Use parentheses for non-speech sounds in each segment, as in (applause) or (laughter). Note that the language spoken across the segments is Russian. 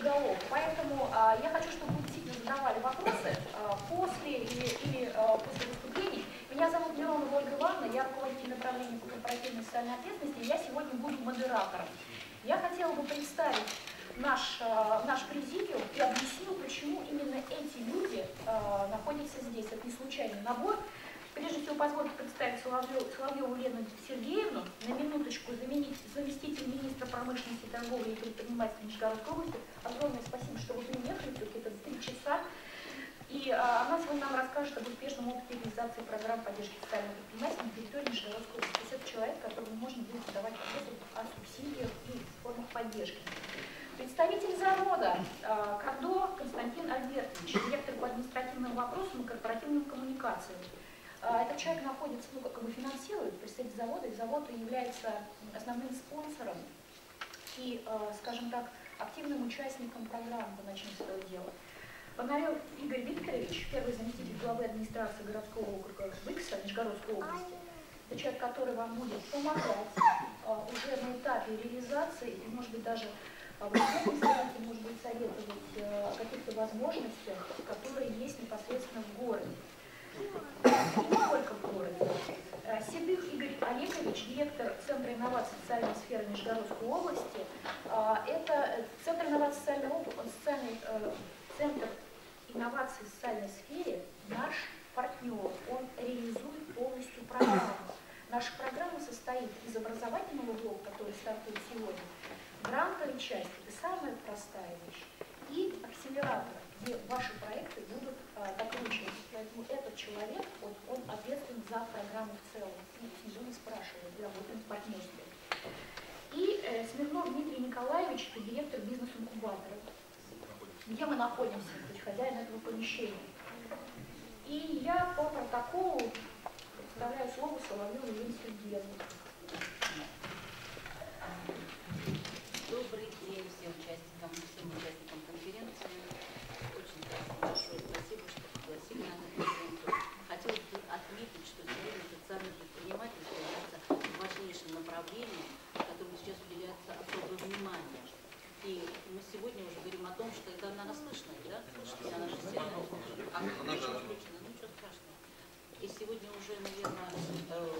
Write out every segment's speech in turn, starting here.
голов. Поэтому а, я хочу, чтобы вы действительно задавали вопросы а, после или, или а, после выступлений. Меня зовут Миронова Ольга Ивановна, я руководитель направления по корпоративной социальной ответственности, и я сегодня буду модератором. Я хотела бы представить наш, наш президиум и объясню, почему именно эти люди находятся здесь. Это не случайный набор. Прежде всего, позвольте представить Соловьеву, Соловьеву Лену Сергеевну, на минуточку заменить заместитель министра промышленности, торговли и предпринимательства Нижегородской области. Огромное спасибо, что вы приехали, все-таки это три часа. И а, она сегодня нам расскажет об успешном опыте реализации программ поддержки социального предпринимательства на территории Нижегородской области. То есть это человек, которому можно будет задавать вопросы о субсидиях и формах поддержки. Представитель завода а, Кадо Константин Альбертович, директор по административным вопросам и корпоративным коммуникациям. А, этот человек находится, ну, как бы финансирует представитель завода, и завод является основным спонсором и, а, скажем так, активным участником программы по начнем свое дело. Пономарев Игорь Викторович, первый заместитель главы администрации городского округа Выкса Нижегородской области, это человек, который вам будет помогать а, уже на этапе реализации и, может быть, даже в совете, может быть, советовать о каких-то возможностях, которые есть непосредственно в городе городе. Э, Игорь Олегович, директор Центра инноваций социальной сферы Нижегородской области. Э, это Центр инноваций социальной области, социальный э, центр инноваций в социальной сфере наш партнер. Он реализует полностью программу. Наша программа состоит из образовательного блока, который стартует сегодня, грантовой части, это самая простая вещь, и акселератора, где ваши проекты будут а. Человек, вот, он ответственен за программу в целом. И снизу не спрашивают, мы работаем в партнерстве. И э, Смирнов Дмитрий Николаевич, это директор бизнес-инкубатора. Где мы находимся, то есть хозяин этого помещения. И я по протоколу представляю слово Соловьеву Елене Сергеевне. Добрый день всем участникам, всем участникам конференции. Очень большое спасибо, что пригласили на эту конференцию. Хотелось бы отметить, что сегодня социальное предпринимательство является важнейшим направлением, которому сейчас уделяется особое внимание. И мы сегодня уже говорим о том, что это, наверное, да? Слышно меня наша сильная? А, ну ничего страшного. И сегодня уже, наверное, э,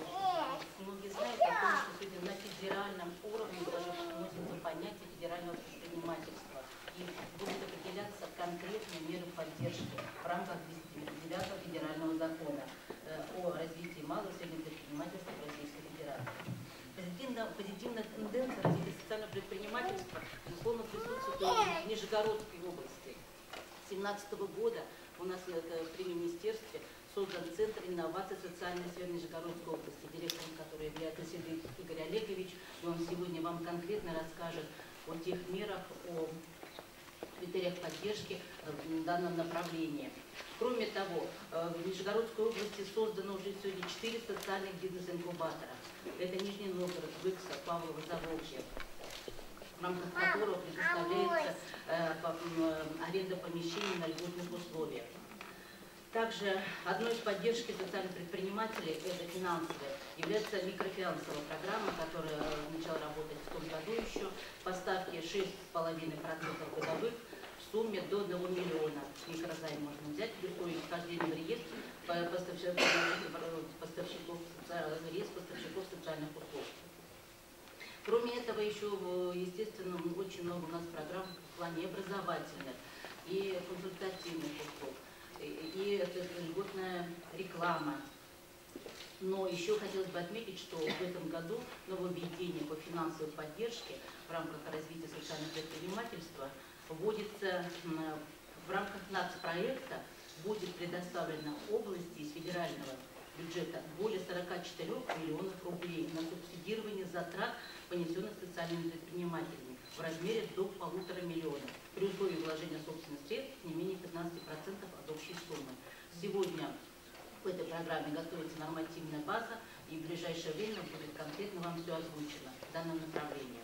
многие знают о том, что сегодня на федеральном уровне даже вносится понятие федерального предпринимательства. И будут определяться конкретные меры поддержки в рамках 9 федерального закона э, о развитии малого и среднего предпринимательства в Российской Федерации. Позитивная, позитивная тенденция развития социального предпринимательства, безусловно, присутствует и в Нижегородской области. С 2017 года у нас э, при министерстве создан Центр инноваций социальной сферы Нижегородской области, директором которой является Седых Игорь Олегович, и он сегодня вам конкретно расскажет о тех мерах, о критериях поддержки в данном направлении. Кроме того, э, в Нижегородской области создано уже сегодня 4 социальных бизнес-инкубатора. Это Нижний Новгород, Выкса, Павлово, Заволжье. В рамках которого предоставляется э, э, аренда помещений на льготных условиях. Также одной из поддержки социальных предпринимателей, это финансовая, является микрофинансовая программа, которая начала работать в том году еще. По ставке 6,5% годовых сумме до 1 миллиона. Микрозайм можно взять при условии вхождения в реестр поставщиков, поставщиков, реестр поставщиков социальных услуг. Кроме этого, еще, естественно, очень много у нас программ в плане образовательных и консультативных услуг и это льготная реклама. Но еще хотелось бы отметить, что в этом году нововведение по финансовой поддержке в рамках развития социального предпринимательства вводится в рамках нацпроекта будет предоставлено области из федерального бюджета более 44 миллионов рублей на субсидирование затрат, понесенных социальными предпринимателями в размере до полутора миллионов при условии вложения собственных средств не менее 15% от общей суммы. Сегодня в этой программе готовится нормативная база, и в ближайшее время будет конкретно вам все озвучено в данном направлении.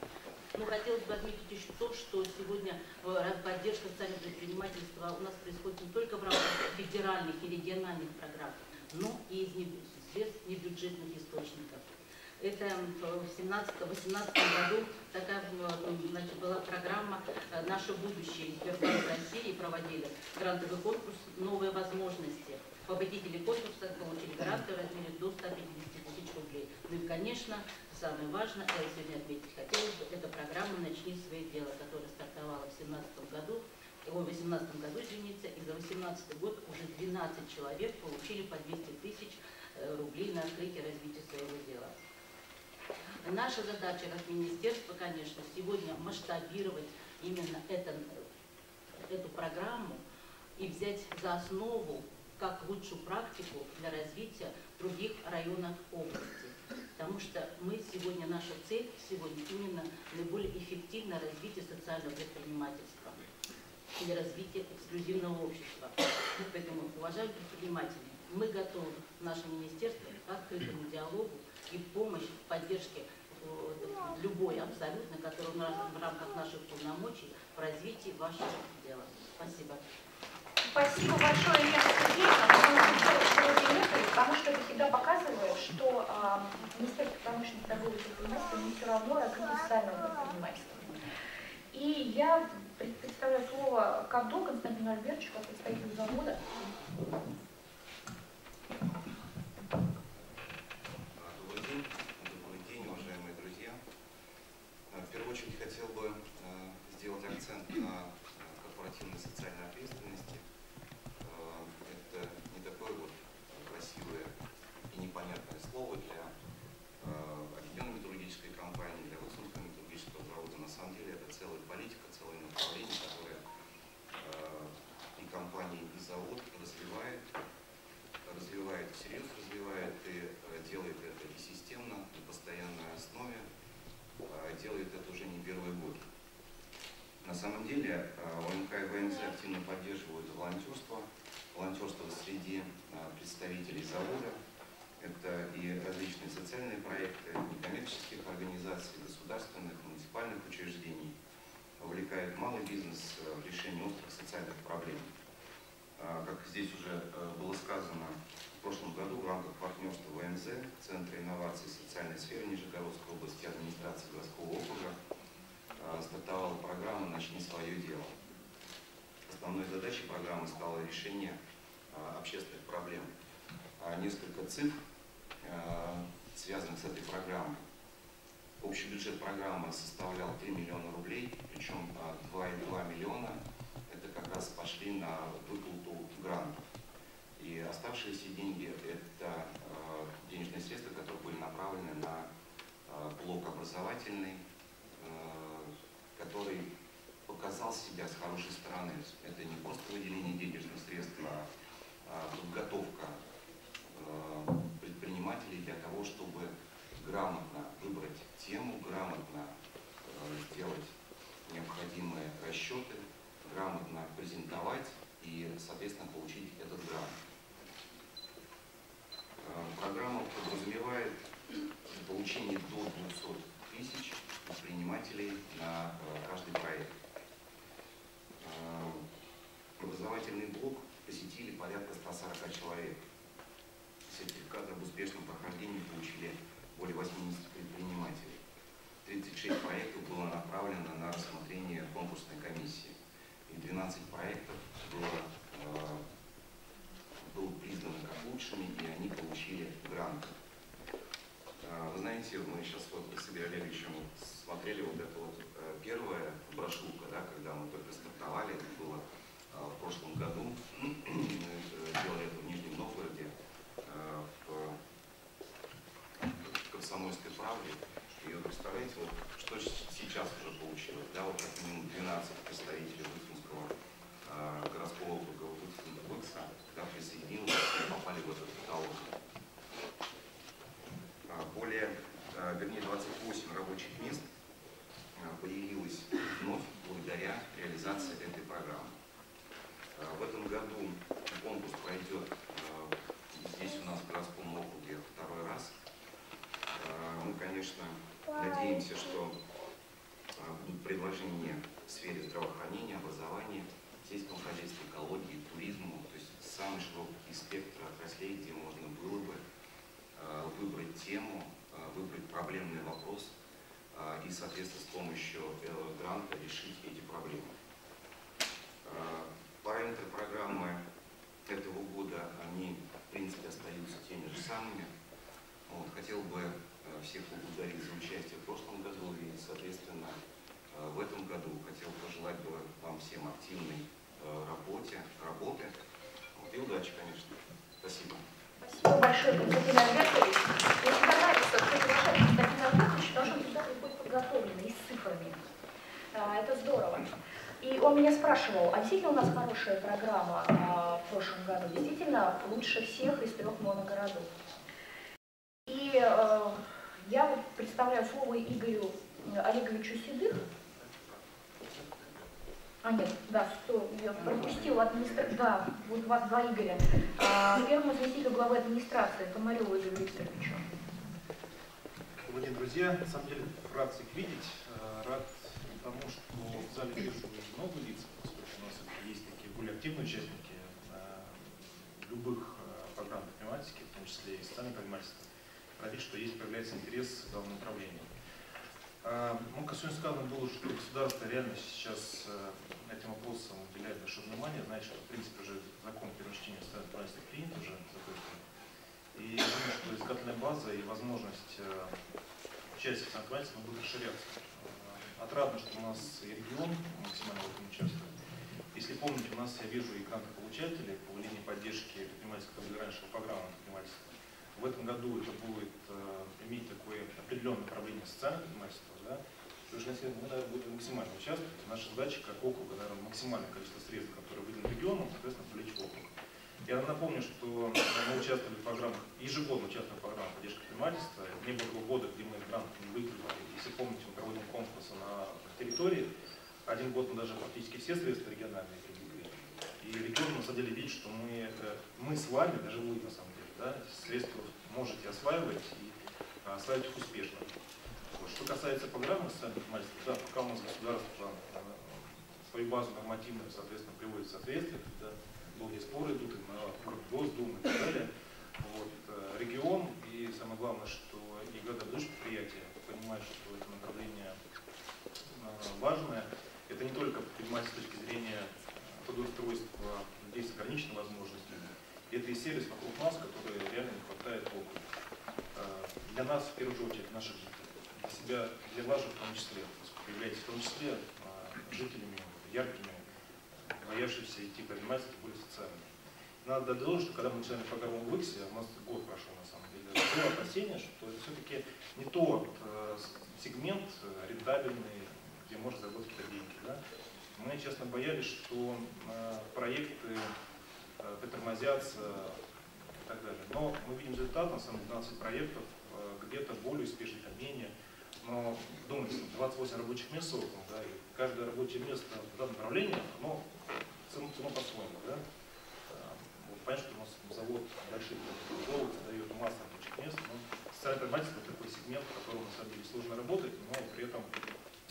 Но хотелось бы отметить еще то, что сегодня э, поддержка социального предпринимательства у нас происходит не только в рамках федеральных и региональных программ, но и из средств небюджетных источников. Это в 17-18 году такая значит, была программа э, наше будущее Сбербанк России проводили грантовый конкурс «Новые возможности». Победители конкурса получили гранты в размере до 150 тысяч рублей. Ну и, конечно, самое важное, я сегодня отметить хотелось бы, это программа «Начни свое дело», которая стартовала в 2017 году, ой, в 2018 году, извините, и за 2018 год уже 12 человек получили по 200 тысяч э, рублей на открытие и развитие своего дела. Наша задача как министерство, конечно, сегодня масштабировать именно это, эту программу и взять за основу как лучшую практику для развития других районов области. Потому что мы сегодня, наша цель сегодня именно наиболее эффективное развитие социального предпринимательства или развитие эксклюзивного общества. Поэтому, уважаемые предприниматели, мы готовы, наше министерство, к открытому диалогу и помощь в поддержке э, любой абсолютно, который в рамках наших полномочий в развитии вашего дела. Спасибо. Спасибо большое, Елена Сергеевна. Потому что это всегда показывает, что а, Министерство промышленности, торговли и предпринимательства не все равно развитие социального предпринимательства. И я представляю слово Кабду Константину Альбертовичу, как представителю завода. Самом деле ОМК и ВНЗ активно поддерживают волонтерство, волонтерство среди а, представителей завода. Это и различные социальные проекты некоммерческих организаций, государственных, муниципальных учреждений. Увлекает малый бизнес в решении острых социальных проблем. Как здесь уже э, было сказано, в прошлом году в рамках партнерства ВНЗ, Центра инноваций социальной сферы Нижегородской области администрации городского округа Э, стартовала программа «Начни свое дело». Основной задачей программы стало решение э, общественных проблем. А несколько цифр, э, связанных с этой программой. Общий бюджет программы составлял 3 миллиона рублей, причем 2,2 миллиона это как раз пошли на выплату грантов. И оставшиеся деньги – это денежные средства, которые были направлены на блок образовательный, который показал себя с хорошей стороны. Это не просто выделение денежных средств, а, подготовка э, предпринимателей для того, чтобы грамотно выбрать тему, грамотно э, сделать необходимые расчеты, грамотно презентовать и, соответственно, получить этот грант. Э, программа подразумевает получение до 200 тысяч предпринимателей на э, каждый проект. Э, образовательный блок посетили порядка 140 человек. Сертификат об успешном прохождении получили более 80 предпринимателей. 36 проектов было направлено на рассмотрение конкурсной комиссии. И 12 проектов было, э, было признано как лучшими, и они получили гранты. Вы знаете, мы сейчас вот с Игорем Олеговичем смотрели вот эту вот э, первая брошюрка, да, когда мы только стартовали, это было э, в прошлом году, мы э, делали это в Нижнем Новгороде, в Комсомольской правде. И вы представляете, вот что сейчас уже получилось, да, вот как минимум 12 представителей сельскому хозяйству, экологии, туризму, то есть самый широкий спектр отраслей, где можно было бы а, выбрать тему, а, выбрать проблемный вопрос а, и, соответственно, с помощью э, гранта решить эти проблемы. Параметры программы этого года, они, в принципе, остаются теми же самыми. Вот, хотел бы э, всех поблагодарить за участие в прошлом году и, соответственно, э, в этом году хотел пожелать бы вам всем активной работе, работы вот, и удачи, конечно. Спасибо. Спасибо большое, Константин Альбертович. Мне всегда нравится, кто приглашает Константина Альбертовича, потому что он всегда приходит подготовленный, с цифрами. А, Это здорово. И он меня спрашивал, а действительно у нас хорошая программа а, в прошлом году? Действительно лучше всех из трех моногородов. И э, я представляю слово Игорю Олеговичу Седых. А, нет, да, сто, я пропустила администрацию. Да, вот у вас два Игоря. А, первому заместителю главы администрации Томареву Игорю Викторовичу. Добрый день, друзья. На самом деле рад всех видеть. Э, Рад тому, что в зале вижу много лиц, поскольку у нас есть такие более активные участники э, любых э, программ предпринимательских, в том числе и социального предпринимательства. Рад видеть, что есть, появляется интерес к данному направлению. Э, Ну, как сегодня сказано было, что государство реально сейчас э, этим вопросам уделяет большое внимание. Знаете, что, в принципе, уже закон первого чтения социального предпринимательства принят уже закрытый. И я думаю, что искательная база и возможность э, участия в самостоятельстве будет расширяться. Э, Отрадно, что у нас и регион максимально в этом участвует. Если помните, у нас я вижу и грантополучателей по линии поддержки предпринимательского, раньше по программам предпринимательства. В этом году это будет э, иметь такое определенное направление социального предпринимательства. Да? То есть, если мы наверное, будем максимально участвовать. Наша задача как округа, наверное, максимальное количество средств, которые выделены регионом, соответственно, привлечь в округ. Я напомню, что мы участвовали в программах, ежегодно участвовали в программах поддержки предпринимательства. Не было года, где мы грант не выигрывали. Если помните, мы проводим конкурсы на территории. Один год мы даже практически все средства региональные привлекли. И регион на самом деле видит, что мы, э, мы с вами, даже вы на самом деле, да, средства можете осваивать и а, осваивать их успешно. Вот. Что касается программы социальных предпринимательств, да, пока у нас государство свою базу нормативную, соответственно, приводит в соответствие, когда долгие споры идут и на Госдумы и так далее. Вот, э, регион и самое главное, что и градовые предприятия понимают, что это направление э, важное. Это не только предпринимательство с точки зрения э, трудоустройства людей с ограниченными возможностями. Это и сервис вокруг нас, который реально не хватает округе. Э, Для нас, в первую очередь, наших жителей. Для себя, для вас же в том числе, поскольку являетесь в том числе э, жителями яркими, боявшиеся идти предпринимательство более социальными. Надо дать должное, что когда мы начинали программу в Иксе, у нас год прошел на самом деле, было опасение, что все-таки не тот э, сегмент рентабельный, где можно заработать какие-то деньги. Да? Мы, честно, боялись, что э, проекты э, притормозятся и так далее. Но мы видим результат, на самом деле, 12 проектов, э, где-то более успешных, а менее. Но думайте, 28 рабочих мест создано, да, и каждое рабочее место в данном направлении, оно цену, цену по-своему, да. Вот, понятно, что у нас завод больших золота дает массу рабочих мест, но социальное предпринимательство это такой сегмент, в котором на самом деле сложно работать, но при этом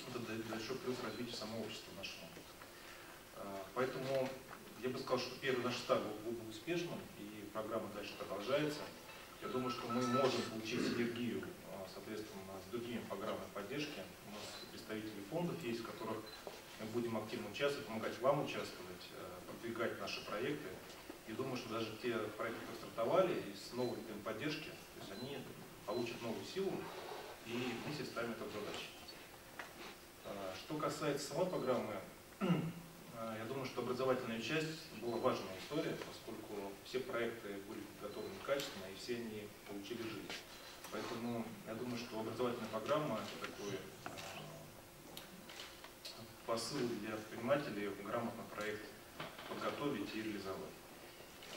это дает большой плюс развитию самого общества нашего. Поэтому я бы сказал, что первый наш старт был, был успешным, и программа дальше продолжается. Я думаю, что мы можем получить синергию, а, соответственно, с другими программами поддержки. У нас представители фондов есть, в которых мы будем активно участвовать, помогать вам участвовать, э, продвигать наши проекты. И думаю, что даже те проекты, которые стартовали, с видом поддержки, то есть они получат новую силу, и вместе ставим эту задачу. А, Что касается самой программы, (clears throat) я думаю, что образовательная часть была важная история, поскольку все проекты были подготовлены качественно, и все они получили жизнь. Поэтому я думаю, что образовательная программа это такой а, посыл для предпринимателей грамотно проект подготовить и реализовать.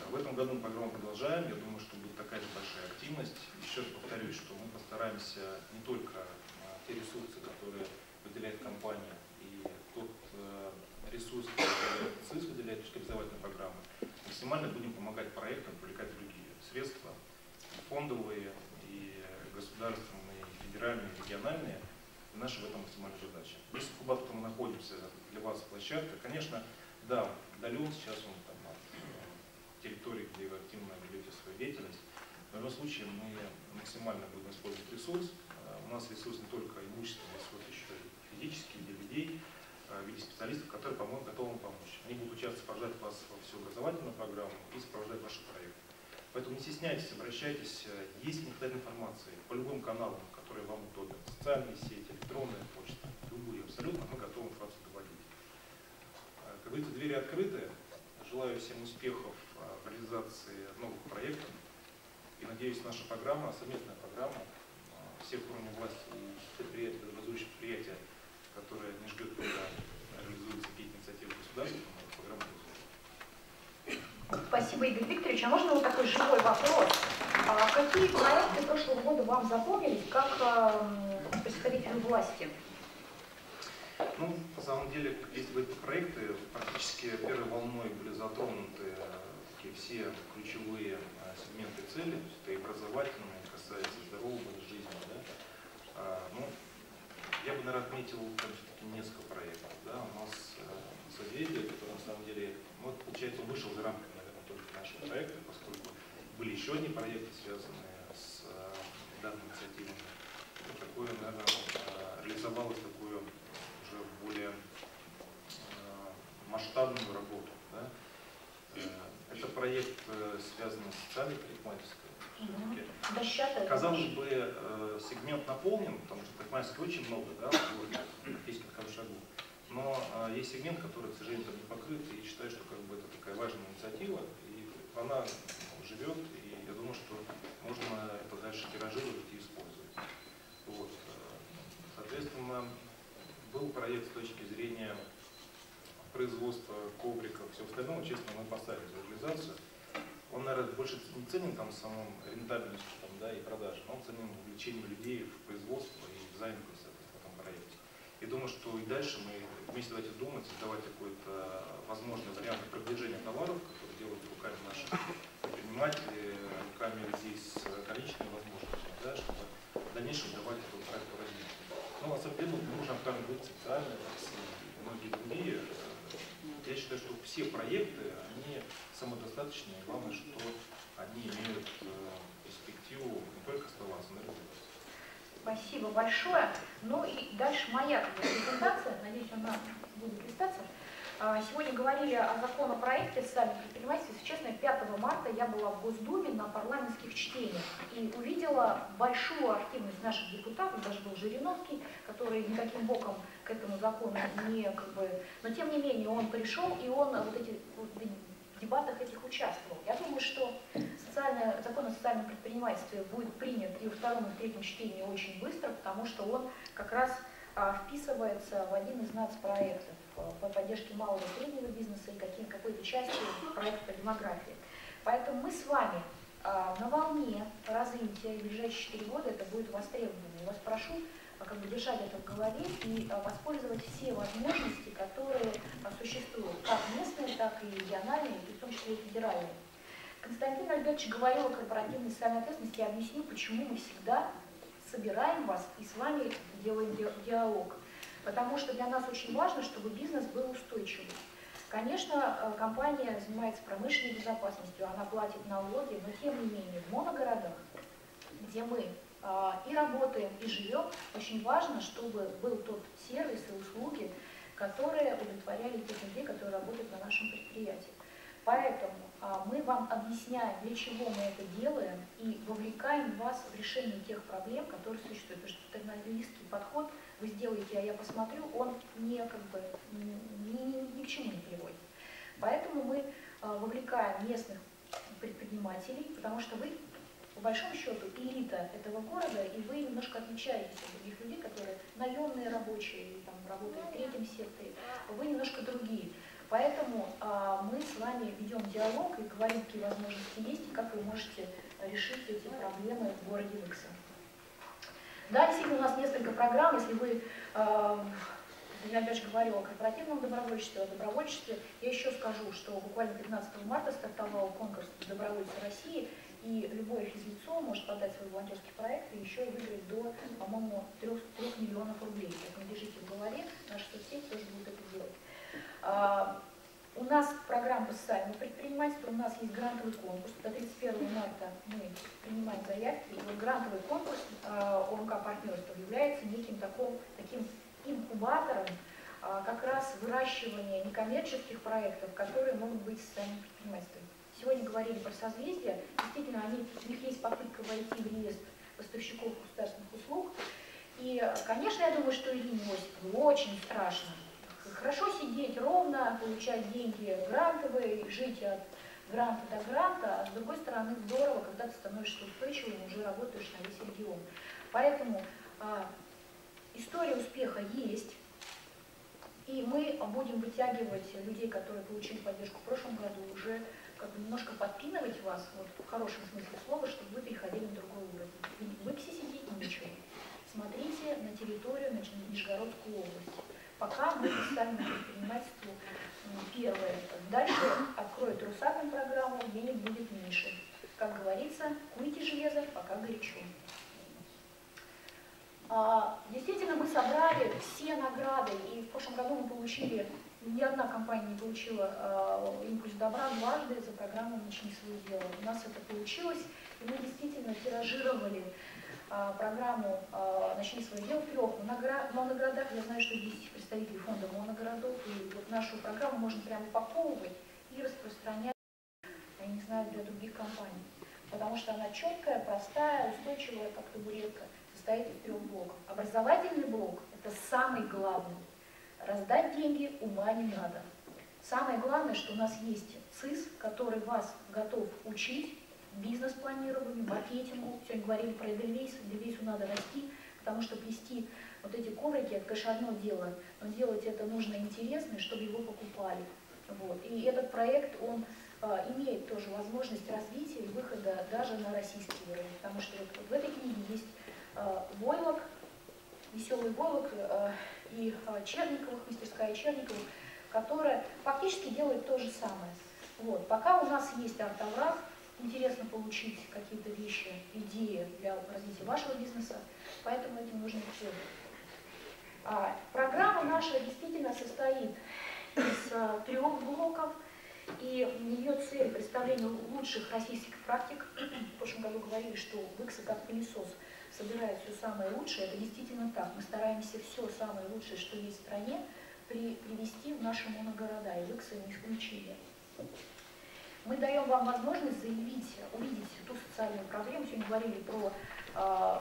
А, В этом году мы программу продолжаем. Я думаю, что будет такая же большая активность. Еще раз повторюсь, что мы постараемся не только а, те ресурсы, которые выделяет компания, и тот который ЦИС выделяет в образовательной программы, максимально будем помогать проектам привлекать другие средства, фондовые, и государственные, и федеральные, и региональные. И наша в этом максимальная задача. Если в Кубатове мы находимся, для вас площадка, конечно, да, удален сейчас он там от территории, где вы активно ведете свою деятельность. Но в любом случае мы максимально будем использовать ресурс. Э, У нас ресурс не только имущественный ресурс, еще и физический для людей, в виде специалистов, которые по-моему, готовы вам помочь. Они будут участвовать, сопровождать вас во всю образовательную программу и сопровождать ваши проекты. Поэтому не стесняйтесь, обращайтесь, э, есть некоторая информация по любым каналам, которые вам удобны. Социальные сети, электронная почта, любые, абсолютно мы готовы информацию доводить. Э, Как говорится, двери открыты. Желаю всем успехов э, в реализации новых проектов. И надеюсь, наша программа, совместная программа э, всех уровней власти и предприятий, образующих предприятия, которые не ждет, когда реализуются какие-то инициативы государства, но программа реализуется. Спасибо, Игорь Викторович. А можно вот такой живой вопрос? А какие проекты прошлого года вам запомнились как э, представителю власти? Ну, на самом деле, если говорить про проекты, практически первой волной были затронуты э, такие все ключевые э, сегменты цели, то есть это и образовательные, касается здорового жизни. Да? А, ну, я бы, наверное, отметил там несколько проектов. Да? У нас э, созвездие, которое на самом деле, ну, вот, получается, вышел за рамки, наверное, только нашего проекта, поскольку были еще одни проекты, связанные с э, данной инициативой. Ну, такое, наверное, э, реализовалось такое уже более э, масштабную работу. Да? Э, Это проект, э, связанный с социальной предпринимательской. Все-таки? Казалось бы, э, сегмент наполнен, потому что предпринимательской очень много, да, в городе, практически на каждом шагу. Но э, есть сегмент, который, к сожалению, там не покрыт, и считаю, что как бы это такая важная инициатива, и она живет, и я думаю, что можно это дальше тиражировать и использовать. Вот. э, Соответственно, был проект с точки зрения производства ковриков, все остальное, честно, мы поставили за реализацию. Он, наверное, больше не ценен там самым рентабельностью там, да, и продаж, но он ценен увлечением людей в производство и в занятость в этом проекте. И думаю, что и дальше мы вместе давайте думать, создавать какой-то возможный вариант продвижения товаров, которые делают руками наших предпринимателей, руками людей с ограниченными возможностями, да, чтобы в дальнейшем давать эту проекту развития. Ну, на самом деле, нужно там быть и многие другие. Я считаю, что все проекты, они самодостаточные, главное, что они имеют э, перспективу не только оставаться, но и развиваться. Спасибо большое. Ну и дальше моя презентация, надеюсь, она будет листаться. А, Сегодня говорили о законопроекте социальных предпринимательств. Если честно, 5 марта я была в Госдуме на парламентских чтениях и увидела большую активность наших депутатов, даже был Жириновский, который никаким боком к этому закону не как бы... Но тем не менее он пришел и он вот эти вот в дебатах этих участвовал. Я думаю, что социальное, закон о социальном предпринимательстве будет принят и во втором, и третьем чтении очень быстро, потому что он как раз а, вписывается в один из нацпроектов по поддержке малого и среднего бизнеса и каким, какой-то частью проекта по демографии. Поэтому мы с вами а, на волне развития, ближайшие 4 года это будет востребовано. Я вас прошу как бы держать это в голове и а, воспользовать все возможности, которые а, существуют, как местные, так и региональные, и в том числе и федеральные. Константин Альбертович говорил о корпоративной социальной ответственности, я объясню, почему мы всегда собираем вас и с вами делаем ди- диалог. Потому что для нас очень важно, чтобы бизнес был устойчивым. Конечно, э, компания занимается промышленной безопасностью, она платит налоги, но тем не менее в моногородах, где мы и работаем, и живем, очень важно, чтобы был тот сервис и услуги, которые удовлетворяли тех людей, которые работают на нашем предприятии. Поэтому а, мы вам объясняем, для чего мы это делаем, и вовлекаем вас в решение тех проблем, которые существуют. Потому что терминалистский подход вы сделаете, а я посмотрю, он не, как бы, ни, ни- ни к чему не приводит. Поэтому мы а, вовлекаем местных предпринимателей, потому что вы, по большому счету, элита этого города, и вы немножко отличаетесь от других людей, которые наемные рабочие, там работают в третьем секторе, вы немножко другие. Поэтому а, мы с вами ведем диалог и говорим, какие возможности есть, и как вы можете решить эти проблемы в городе Выкса. Да, действительно, у нас несколько программ. Если вы, э, я опять же говорю о корпоративном добровольчестве, о добровольчестве, я еще скажу, что буквально 15 марта стартовал конкурс добровольцев России, и любое физлицо может подать свой волонтерский проект и еще выиграть до, по-моему, 3, миллионов рублей. Поэтому держите в голове, наши соцсети тоже будут это делать. А, У нас программа по социальному предпринимательству, у нас есть грантовый конкурс. До 31 марта мы принимаем заявки. И вот грантовый конкурс а, ОМК партнерства является неким таком, таким инкубатором а, как раз выращивания некоммерческих проектов, которые могут быть социальным предпринимательством. Сегодня говорили про созвездия, действительно, они, у них есть попытка войти в реестр поставщиков государственных услуг. И, конечно, я думаю, что Ирине Осиповой очень страшно. Хорошо сидеть ровно, получать деньги грантовые, жить от гранта до гранта, а с другой стороны здорово, когда ты становишься устойчивым, уже работаешь на весь регион. Поэтому а, история успеха есть, и мы будем вытягивать людей, которые получили поддержку в прошлом году, уже как бы немножко подпинывать вас, вот в хорошем смысле слова, чтобы вы переходили на другой уровень. В ИКСе сидеть нечего. Смотрите на территорию, на Нижегородскую область. Пока мы социальное предпринимательству первое. Дальше откроют Русатом программу, денег будет меньше. Как говорится, курите железо, пока горячо. А, действительно, мы собрали все награды, и в прошлом году мы получили, ни одна компания не получила а, импульс добра дважды за программу «Начни свое дело». У нас это получилось, и мы действительно тиражировали а, программу а, «Начни свое дело» в трех моноградах. Я знаю, что здесь представители фонда моногородов, и вот нашу программу можно прямо упаковывать и распространять, я не знаю, для других компаний. Потому что она четкая, простая, устойчивая, как табуретка состоит из трех блоков. Образовательный блок – это самый главный. Раздать деньги ума не надо. Самое главное, что у нас есть ЦИС, который вас готов учить бизнес-планированию, маркетингу. Сегодня говорили про Эдельвейс. Эдельвейсу надо расти, потому что плести вот эти коврики – это, конечно, одно дело, но делать это нужно интересно, чтобы его покупали. Вот. И этот проект, он э, имеет тоже возможность развития и выхода даже на российский уровень, потому что вот, в этой книге есть Э, Войлок, веселый Войлок э, и э, Черниковых, мастерская Черниковых, которая фактически делает то же самое. Вот. Пока у нас есть артовраз, интересно получить какие-то вещи, идеи для развития вашего бизнеса, поэтому этим нужно все. А, программа наша действительно состоит из а, трех блоков, и ее цель представление лучших российских практик. В прошлом году говорили, что ВИКС как пылесос – собирает все самое лучшее, это действительно так. Мы стараемся все самое лучшее, что есть в стране, при, привести в наши моногорода, и вы, не исключение. Мы даем вам возможность заявить, увидеть ту социальную проблему. Сегодня говорили про э,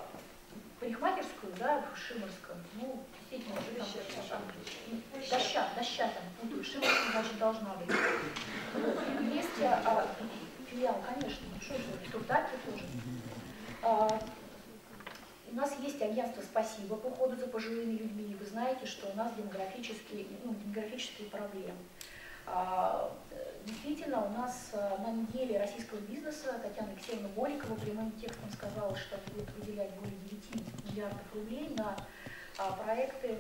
парикмахерскую, да, в Шиморском. Ну, действительно, вы там, там доща, доща там путаю. Шиморская, значит, должна быть. Есть а, филиал, конечно, ну что же, Турдаке тоже. А, у нас есть агентство «Спасибо» по уходу за пожилыми людьми. Вы знаете, что у нас демографические, ну, демографические проблемы. А, действительно, у нас а, на неделе российского бизнеса Татьяна Алексеевна Борикова прямым текстом сказала, что будет выделять более 9 миллиардов рублей на а, проекты,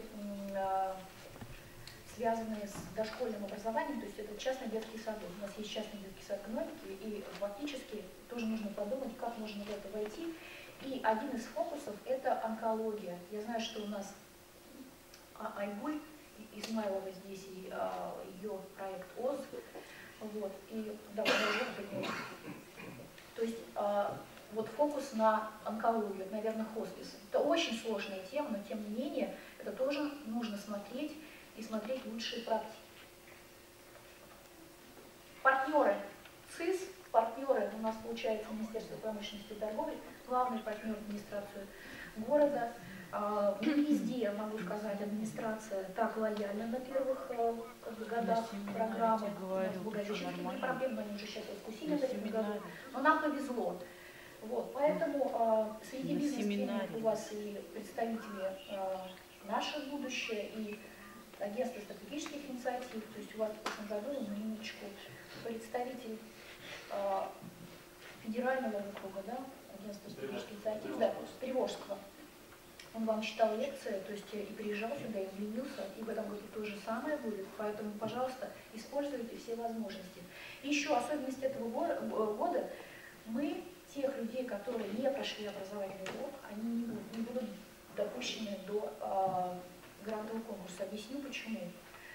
связанные с дошкольным образованием, то есть это частный детский садок. У нас есть частный детский сад экономики, и фактически тоже нужно подумать, как можно в это войти. И один из фокусов – это онкология. Я знаю, что у нас а, Айгуль Измайлова здесь, и а, ее проект ОЗ, вот, и да, То есть а, вот фокус на онкологию, наверное, хоспис. Это очень сложная тема, но тем не менее, это тоже нужно смотреть и смотреть лучшие практики. Партнеры ЦИС, партнеры у нас получается Министерство промышленности и торговли – главный партнер администрации города. А, не везде, могу сказать, администрация так лояльна на первых э, годах программы. Благовещенские проблемы, они уже сейчас раскусили в этом году. Но нам повезло. Вот, поэтому а, среди бизнес у вас и представители а, наше будущее, и агентство стратегических инициатив, то есть у вас в прошлом году, на минуточку, представитель федерального округа, да, агентства инициатив, да, Приволжского. Он вам читал лекции, то есть и приезжал сюда, и ленился, и в этом году то же самое будет. Поэтому, пожалуйста, используйте все возможности. Еще особенность этого года, мы тех людей, которые не прошли образовательный год, они не будут, не будут допущены до э, грантового конкурса. Объясню почему.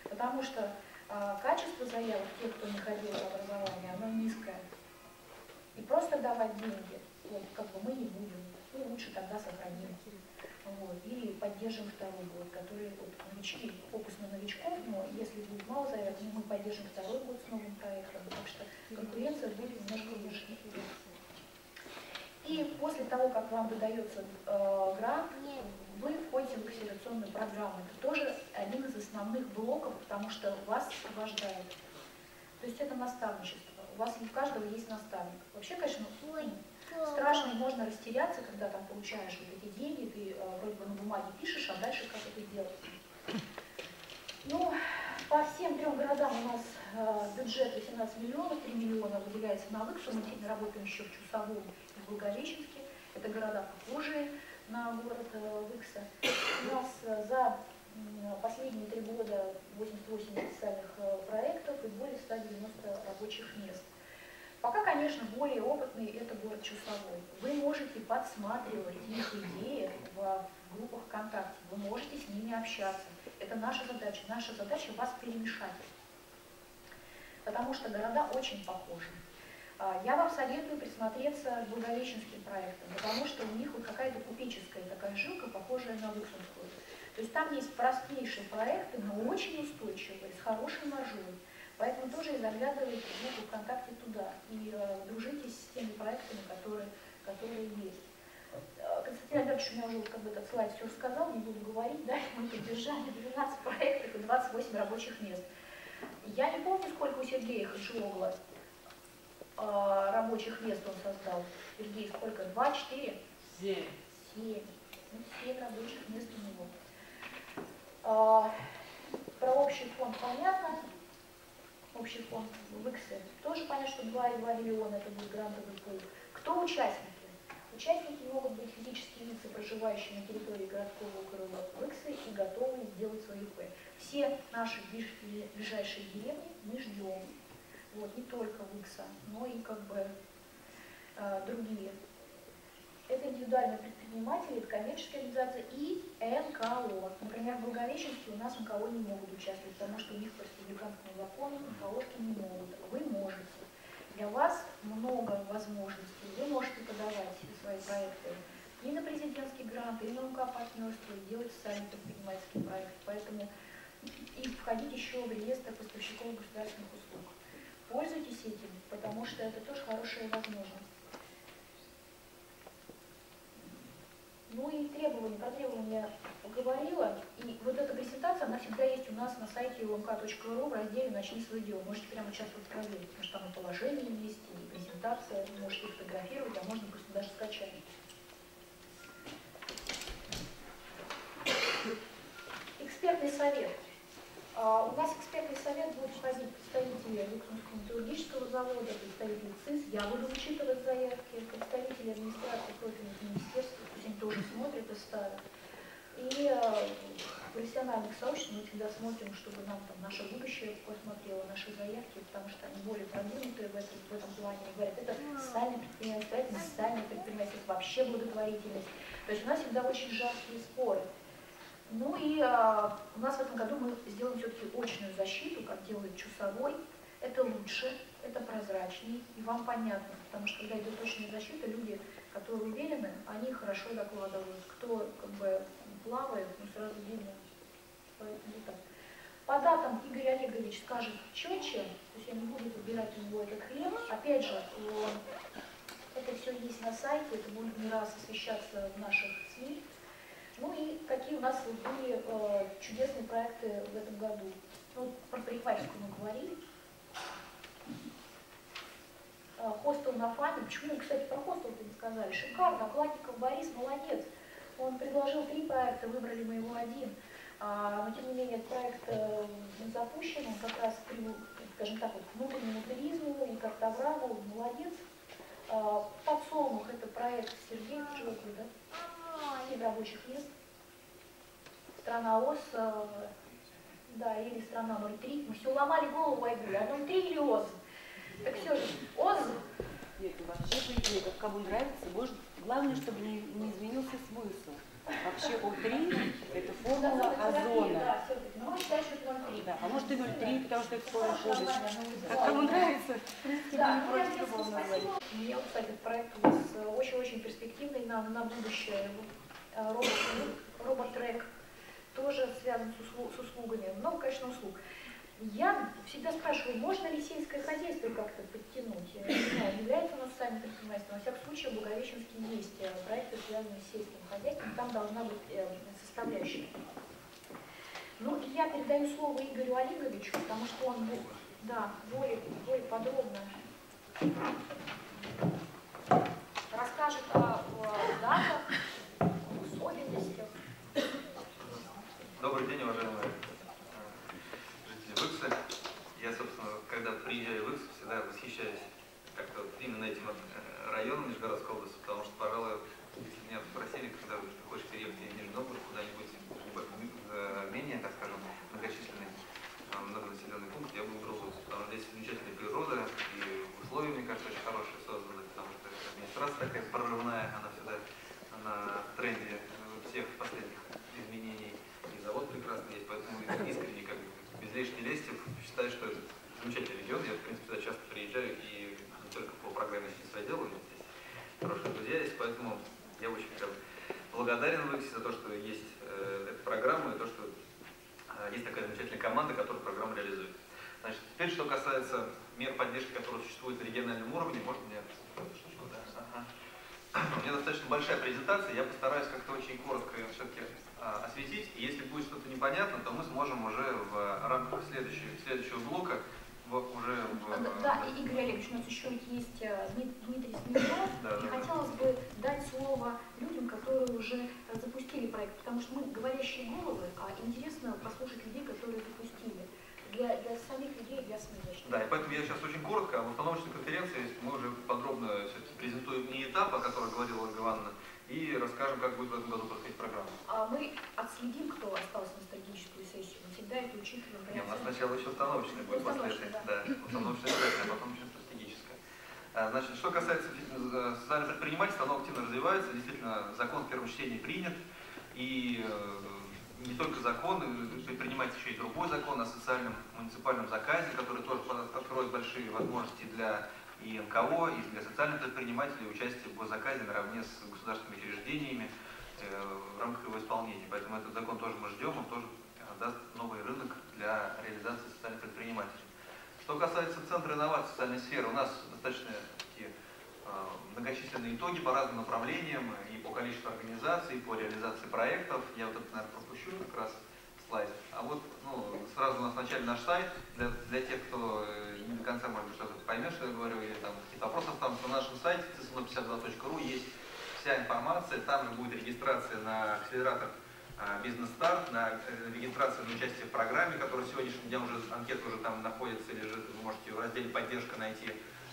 Потому что э, качество заявок тех, кто не ходил в образование, оно низкое. И просто давать деньги вот, как бы мы не будем, ну, лучше тогда сохраним. Вот. Или поддержим второй год, который вот, новички, фокус на новичков, но если будет мало заявок, мы поддержим второй год с новым проектом, так что конкуренция будет немножко выше. И после того, как вам выдается э, грант, вы входите в акселерационную программу. Это тоже один из основных блоков, потому что вас сопровождают. То есть это наставничество. У вас у каждого есть наставник. Вообще, конечно, страшно можно растеряться, когда там получаешь вот эти деньги, ты э, вроде бы на бумаге пишешь, а дальше как это делать. Ну, по всем трем городам у нас э, бюджет 18 миллионов, 3 миллиона выделяется на ВИКСу, мы сегодня работаем еще в Чусовом и в Благовещенске. Это города похожие на город э, Выкса. У нас э, за последние три года 88 официальных э, проектов и более 190 рабочих мест. Пока, конечно, более опытный это город Чусовой. Вы можете подсматривать их идеи в группах ВКонтакте, вы можете с ними общаться. Это наша задача. Наша задача вас перемешать. Потому что города очень похожи. А, я вам советую присмотреться к благовещенским проектам, потому что у них вот какая-то купеческая такая жилка, похожая на Луксонскую. То есть там есть простейшие проекты, но очень устойчивые, с хорошей маржой. Поэтому тоже и заглядывайте в группу ВКонтакте туда и э, дружитесь с теми проектами, которые, которые есть. Э, Константин Альбертович у меня уже вот как бы этот слайд все рассказал, не буду говорить, да, мы поддержали 12 проектов и 28 рабочих мест. Я не помню, сколько у Сергея Хаджиогла э, рабочих мест он создал. Сергей, сколько? Два, четыре? Семь. Семь. Ну, семь рабочих мест у него. А, про общий фонд понятно. Общий фонд в ИКСе тоже понятно, что 2,2 миллиона это будет грантовый пул. Кто участники? Участники могут быть физические лица, проживающие на территории городского округа ВИКСа и готовые сделать свои ИП. Все наши ближайшие деревни мы ждем. Вот, не только ВИКСа, но и как бы э, другие это индивидуальные предприниматели, это коммерческая организация и НКО. Например, в Благовещенске у нас НКО не могут участвовать, потому что у них по республиканскому закону НКОшки не могут. Вы можете. Для вас много возможностей. Вы можете подавать свои проекты и на президентский грант, и на УК партнерство, и делать социальный предпринимательский проект. Поэтому и входить еще в реестр поставщиков государственных услуг. Пользуйтесь этим, потому что это тоже хорошая возможность. Ну и требования, про требования поговорила. И вот эта презентация, она всегда есть у нас на сайте umk.ru в разделе «Начни свое дело». Можете прямо сейчас вот проверить, потому что там и положение есть, и презентация, можете фотографировать, а можно просто даже скачать. Экспертный совет. А, у нас экспертный совет будет входить представители Люксембургского металлургического завода, представители ЦИС, я буду учитывать заявки, представители администрации профильных министерств, они тоже смотрят и ставят. И э, профессиональных сообществ мы всегда смотрим, чтобы нам там наше будущее посмотрело, наши заявки, потому что они более продвинутые в этом, в этом плане. Говорят, это социальное предпринимательство, социальное предпринимательство, вообще благотворительность. То есть у нас всегда очень жаркие споры. Ну и а, у нас в этом году мы сделаем все-таки очную защиту, как делает Чусовой. Это лучше, это прозрачнее и вам понятно, потому что когда идет очная защита, люди, которые уверены, они хорошо докладывают. Кто как бы плавает, ну сразу видно. Поэтому. По датам Игорь Олегович скажет четче, то есть я не буду выбирать у него этот хлеб. Опять же, это все есть на сайте, это будет не раз освещаться в наших СМИ. Ну и какие у нас были э, чудесные проекты в этом году. Ну, про парикмахерскую мы говорили. Э, хостел на фане. Почему, кстати, про хостел ты не сказали? Шикарно. Окладников Борис молодец. Он предложил три проекта, выбрали мы его один. А, но тем не менее, проект э, запущен, он как раз, скажем так, вот, к внутреннему туризму и как Тавраву, молодец. А, подсолнух это проект Сергея Чулокова, да? 7 рабочих мест. Страна ОС, э, да, или страна 03. Мы все ломали голову а 03 или ОС? Так все же, ОС. Нет, ну вообще, по идее, как кому нравится, может, главное, чтобы не, не изменился смысл. Вообще О3 это формула озона. Да. Ну, считать, что это 03. Да, а может и 0,3, потому что это скоро ходит. Как кому нравится, в принципе, Да, не ну, против любого. Мне, кстати, проект э, очень-очень перспективный на, на будущее. э, робот, робот-трек, тоже связан с, услу- с услугами. Много, конечно, услуг. Я всегда спрашиваю, можно ли сельское хозяйство как-то подтянуть? Я не знаю, является нас социальным предпринимательством. Во всяком случае, в Благовещенске есть проекты, связанные с сельским хозяйством. Там должна быть э, составляющая. Ну, и я передаю слово Игорю Олеговичу, потому что он, да, более, более подробно расскажет о, о датах, об особенностях. Добрый день, уважаемые э, жители Выкса. Я, собственно, когда приезжаю в Выкс, всегда восхищаюсь как-то вот именно этим э, районом Нижегородской области, потому что, пожалуй, если меня спросили, когда ты хочешь переехать из Нижний Новгород куда-нибудь либо, э, менее, так скажем, многочисленный, э, многонаселенный пункт, я бы выбрал Выкс, потому что здесь замечательная природа, и условия, мне кажется, очень хорошие созданы, потому что администрация такая прорывная, она всегда на тренде э, всех последних изменений и завод прекрасный есть, поэтому искренне, как бы, без лишней лести, считаю, что это замечательный регион. Я, в принципе, сюда часто приезжаю и только по программе «Очень свои дела», у меня здесь хорошие друзья есть, поэтому я очень бы, благодарен Выксе за то, что есть э, эта программа и то, что э, есть такая замечательная команда, которая программу реализует. Значит, теперь, что касается мер поддержки, которые существуют на региональном уровне, может мне? Ага. (clears throat) У меня достаточно большая презентация, я постараюсь как-то очень коротко ее все-таки а, осветить. И если будет что-то непонятно, то мы сможем уже в рамках следующего, следующего блока в- уже в... А, Да, и, Игорь Олегович, у нас еще есть э, Дмит- Дмитрий Смирнов, Да, и да, да. хотелось бы дать слово людям, которые уже э, запустили проект, потому что мы говорящие головы, а интересно послушать людей, которые запустили. Для, для самих людей, для СМИ. Да, и поэтому я сейчас очень коротко. А в установочной конференции мы уже подробно все-таки презентуем не этап, о котором говорила Ольга Ивановна, и расскажем, как будет в этом году проходить программа. А мы отследим, кто остался на всегда это учитываем. при Не, у нас сначала еще установочная будет последняя. да. Да, установочная а потом еще стратегическая. Значит, что касается э, социального предпринимательства, оно активно развивается. Действительно, закон в первом чтении принят. И э, не только закон, предпринимается еще и другой закон о социальном муниципальном заказе, который тоже откроет большие возможности для и НКО, и для социальных предпринимателей участие в госзаказе наравне с государственными учреждениями э, в рамках его исполнения. Поэтому этот закон тоже мы ждем, он тоже э, даст новый рынок для реализации социальных предпринимателей. Что касается Центра инноваций социальной сферы, у нас достаточно такие э, многочисленные итоги по разным направлениям, и по количеству организаций, и по реализации проектов. Я вот это, наверное, пропущу как раз слайд. А вот ну, сразу у нас вначале наш сайт, для, для тех, кто э, не до конца, может быть, что-то поймет, что я говорю, или там какие-то вопросы, там на нашем сайте cso52.ru есть вся информация, там же будет регистрация на акселератор а, Бизнес-старт, на э, регистрацию на участие в программе, которая сегодняшним днем уже, анкета уже там находится, лежит, вы можете в разделе «Поддержка» найти.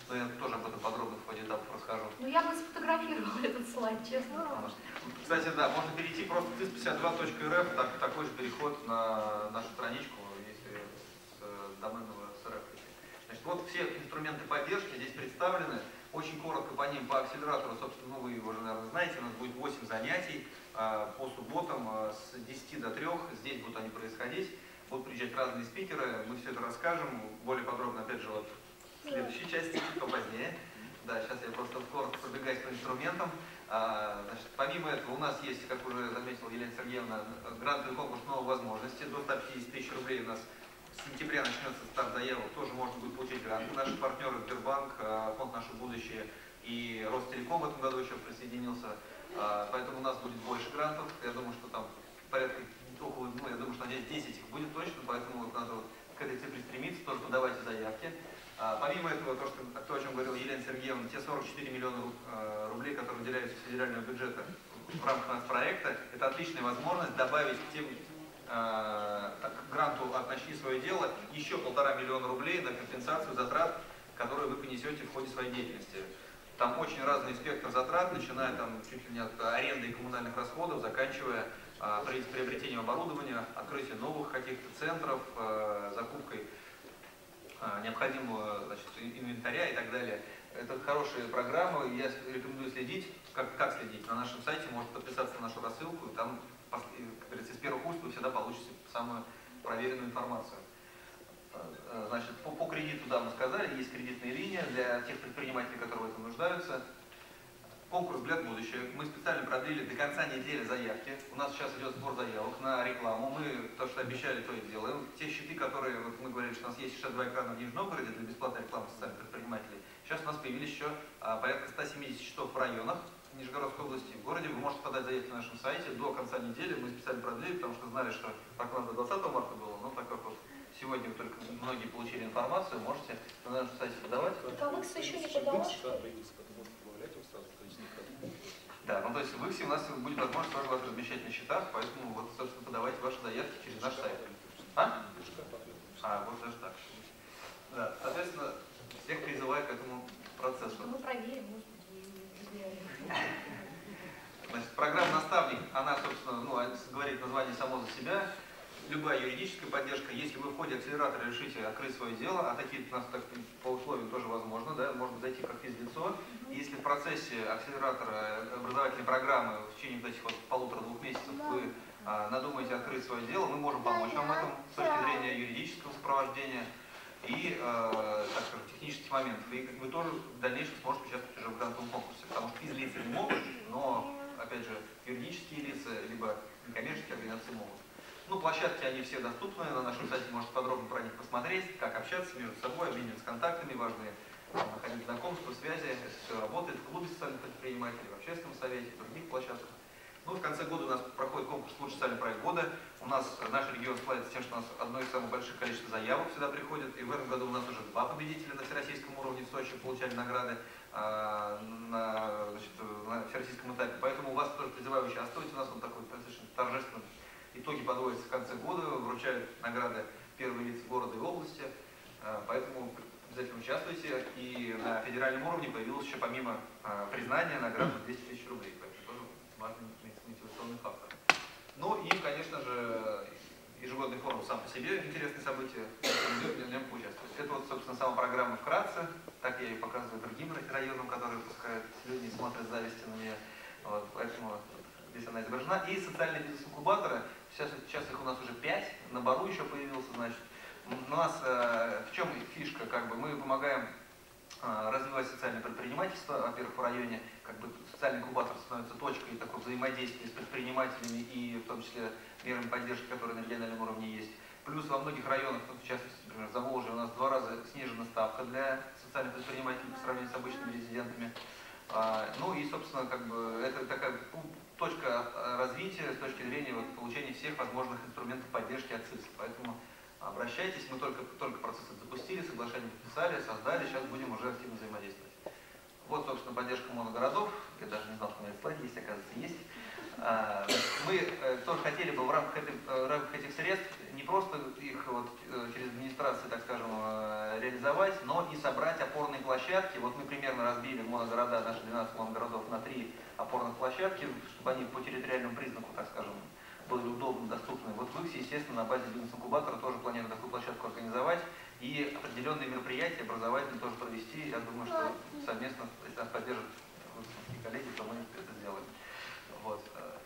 Но я тоже об этом подробно в ходе этапов расскажу. Ну я бы сфотографировала (laughs) этот слайд, честно. Что- Кстати, да, можно перейти просто cis52.rf, так, такой же переход на нашу страничку, если с э, доменного с RF. Значит, вот все инструменты поддержки здесь представлены. Очень коротко по ним, по акселератору, собственно, ну, вы его уже, наверное, знаете, у нас будет 8 занятий а, по субботам а, с 10 до 3. Здесь будут они происходить. Будут приезжать разные спикеры, мы все это расскажем, более подробно, опять же, вот в следующей части, чуть попозднее. Да, сейчас я просто коротко пробегаюсь по инструментам. А, значит, помимо этого у нас есть, как уже заметила Елена Сергеевна, грантовый конкурс новой возможности. До 150 тысяч рублей у нас с сентября начнется старт заявок, тоже можно будет получить гранты. Наши партнеры Сбербанк, а, Фонд «Наше будущее» и Ростелеком в этом году еще присоединился. А, Поэтому у нас будет больше грантов. Я думаю, что там порядка около, ну, я думаю, что надеюсь, 10 их будет точно, поэтому вот надо вот к этой цифре стремиться, тоже подавайте заявки. А, Помимо этого, то, что, то, о чем говорила Елена Сергеевна, те 44 миллиона э, рублей, которые выделяются из федерального бюджета в рамках нас проекта, это отличная возможность добавить к тем э, к гранту «Начни свое дело» еще полтора миллиона рублей на компенсацию затрат, которые вы понесете в ходе своей деятельности. Там очень разный спектр затрат, начиная там чуть ли не от аренды и коммунальных расходов, заканчивая а, при- приобретением оборудования, открытием новых каких-то центров, э, закупкой а, необходимого значит, ин- инвентаря и так далее. Это хорошая программа, и я с- рекомендую следить. Как, как следить? На нашем сайте можно подписаться на нашу рассылку, и там, как говорится, из первых уст вы всегда получите самую проверенную информацию. Э, Значит, по, по кредиту, да, мы сказали, есть кредитная линия для тех предпринимателей, которые в этом нуждаются. Конкурс «Взгляд в будущее». Мы специально продлили до конца недели заявки. У нас сейчас идет сбор заявок на рекламу. Мы то, что обещали, то и делаем. Те щиты, которые вот мы говорили, что у нас есть 62 экрана в Нижнем Новгороде для бесплатной рекламы социальных предпринимателей. Сейчас у нас появились еще а, порядка 170 счетов в районах Нижегородской области. В городе вы можете подать заявки на нашем сайте до конца недели. Мы специально продлили, потому что знали, что проклад до 20 марта было, но так как вот сегодня только многие получили информацию, можете на нашем сайте подавать. Таковых еще не что ли? Да, ну то есть в Иксе у нас будет возможность тоже вас размещать на счетах, поэтому вот, собственно, подавайте ваши заявки через наш сайт. А? А, вот даже так. Да, соответственно, всех призываю к этому процессу. Мы проверим, господи, если- Значит, программа «Наставник», она, собственно, ну, говорит название само за себя. Любая юридическая поддержка, если вы в ходе акселератора решите открыть свое дело, а такие у нас так, по условиям тоже возможно, да, можно зайти как физлицо. Если в процессе акселератора образовательной программы в течение вот этих вот полутора-двух месяцев вы а, надумаете открыть свое дело, мы можем помочь вам в этом с точки зрения юридического сопровождения и, э, так скажем, технических моментов. И вы тоже в дальнейшем сможете участвовать уже в грантовом конкурсе, потому что физлицы не могут, но, опять же, юридические лица, либо некоммерческие организации могут. Ну, площадки, они все доступны, на нашем сайте можете подробно про них посмотреть, как общаться между собой, обмениваться контактами, важные э, находить знакомства, связи, это все работает в клубе социальных предпринимателей, в общественном совете, в других площадках. Ну, в конце года у нас проходит конкурс «Лучший социальный проект года». У нас э, наш регион славится тем, что у нас одно из самых больших количеств заявок сюда приходит. И в этом году у нас уже два победителя на всероссийском уровне в Сочи получали награды а, на, значит, на всероссийском этапе. Поэтому вас тоже призываю участвовать. У нас вот такой достаточно торжественный итоги подводятся в конце года, вручают награды первые лица города и области. А, Поэтому обязательно участвуйте. И на федеральном уровне появилось еще помимо а, признания наград на 200 тысяч рублей. Поэтому тоже важный мотивационный фактор. Ну и, конечно же, ежегодный форум сам по себе интересное событие. В нем поучаствовать. Это вот, собственно, сама программа вкратце. Так я ее показываю другим районам, которые пускают люди и смотрят с завистью на меня. Вот, поэтому здесь она изображена. И социальные бизнес-инкубаторы. Сейчас, сейчас их у нас уже пять. На Бару еще появился, значит. У нас э, в чем фишка? Как бы мы помогаем э, развивать социальное предпринимательство, во-первых, в районе как бы социальный инкубатор становится точкой такого взаимодействия с предпринимателями и в том числе мерами поддержки, которые на региональном уровне есть. Плюс во многих районах, ну, в частности, например, в Заволжье, у нас в два раза снижена ставка для социальных предпринимателей по сравнению с обычными резидентами. А, ну и, собственно, как бы это такая пу- точка а, развития с точки зрения вот, получения всех возможных инструментов поддержки от ЦИС. Поэтому обращайтесь, мы только, только процесс запустили, соглашение подписали, создали, сейчас будем уже активно взаимодействовать. Вот, собственно, поддержка моногородов. Я даже не знал, что у меня этот слайд есть, оказывается, есть. А, Мы э, тоже хотели бы в рамках, этой- э, в рамках этих средств не просто их вот э, через администрацию, так скажем, реализовать, но и собрать опорные площадки. Вот мы примерно разбили моногорода, наши 12 моногородов на три опорных площадки, чтобы они по территориальному признаку, так скажем, были удобно, доступны. Вот в Иксе, естественно, на базе бизнес-инкубатора тоже планируем такую площадку организовать и определенные мероприятия образовательные тоже провести. Я думаю, что совместно, если нас поддержат коллеги, то мы это сделаем.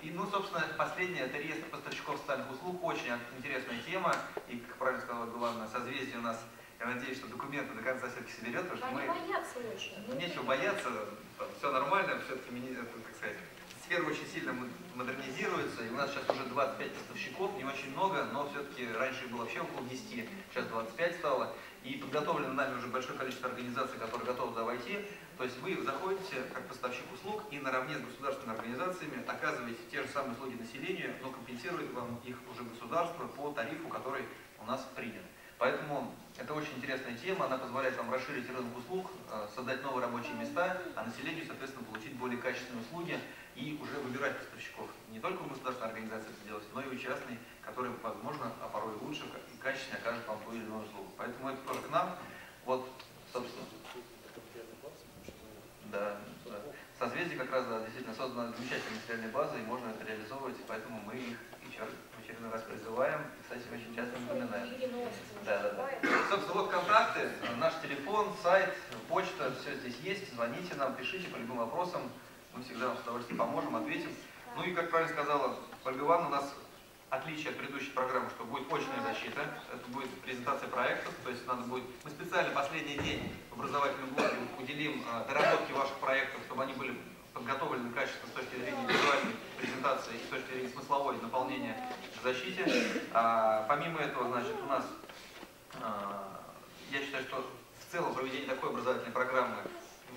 И, ну, собственно, последнее, это реестр поставщиков социальных услуг. Очень интересная тема. И, как правильно сказала Главное, созвездие у нас, я надеюсь, что документы до конца все-таки соберет, потому что Они мы... боятся очень. Нечего бояться, все нормально, все-таки, так сказать, сфера очень сильно мо- модернизируется, и у нас сейчас уже 25 поставщиков, не очень много, но все-таки раньше было вообще около 10, сейчас 25 стало, и подготовлено нами уже большое количество организаций, которые готовы туда войти, то есть вы заходите как поставщик услуг и наравне с государственными организациями оказываете те же самые услуги населению, но компенсирует вам их уже государство по тарифу, который у нас принят. Поэтому это очень интересная тема, она позволяет вам расширить рынок услуг, э, создать новые рабочие места, а населению, соответственно, получить более качественные услуги и уже выбирать поставщиков. Не только у государственной организации это делать, но и у частной, которые, возможно, а порой лучше и качественнее окажут вам ту или иную услугу. Поэтому это тоже к нам. Вот, собственно. Да, да. Созвездие как раз, да, действительно создана замечательная материальная база, и можно это реализовывать, поэтому мы их еще в очередной раз призываем, и, кстати, очень часто напоминаем. Да, да, да. Собственно, вот контакты, наш телефон, сайт, почта, все здесь есть. Звоните нам, пишите по любым вопросам. Мы всегда вам с удовольствием поможем, ответим. Ну и, как правильно сказала Ольга Ивановна, у нас отличие от предыдущей программы, что будет очная защита, это будет презентация проектов, то есть надо будет, мы специально последний день в образовательном блоке уделим э, доработке ваших проектов, чтобы они были подготовлены качественно с точки зрения визуальной презентации и с точки зрения смысловой наполнения в защите. А, помимо этого, значит, у нас, а, я считаю, что в целом проведение такой образовательной программы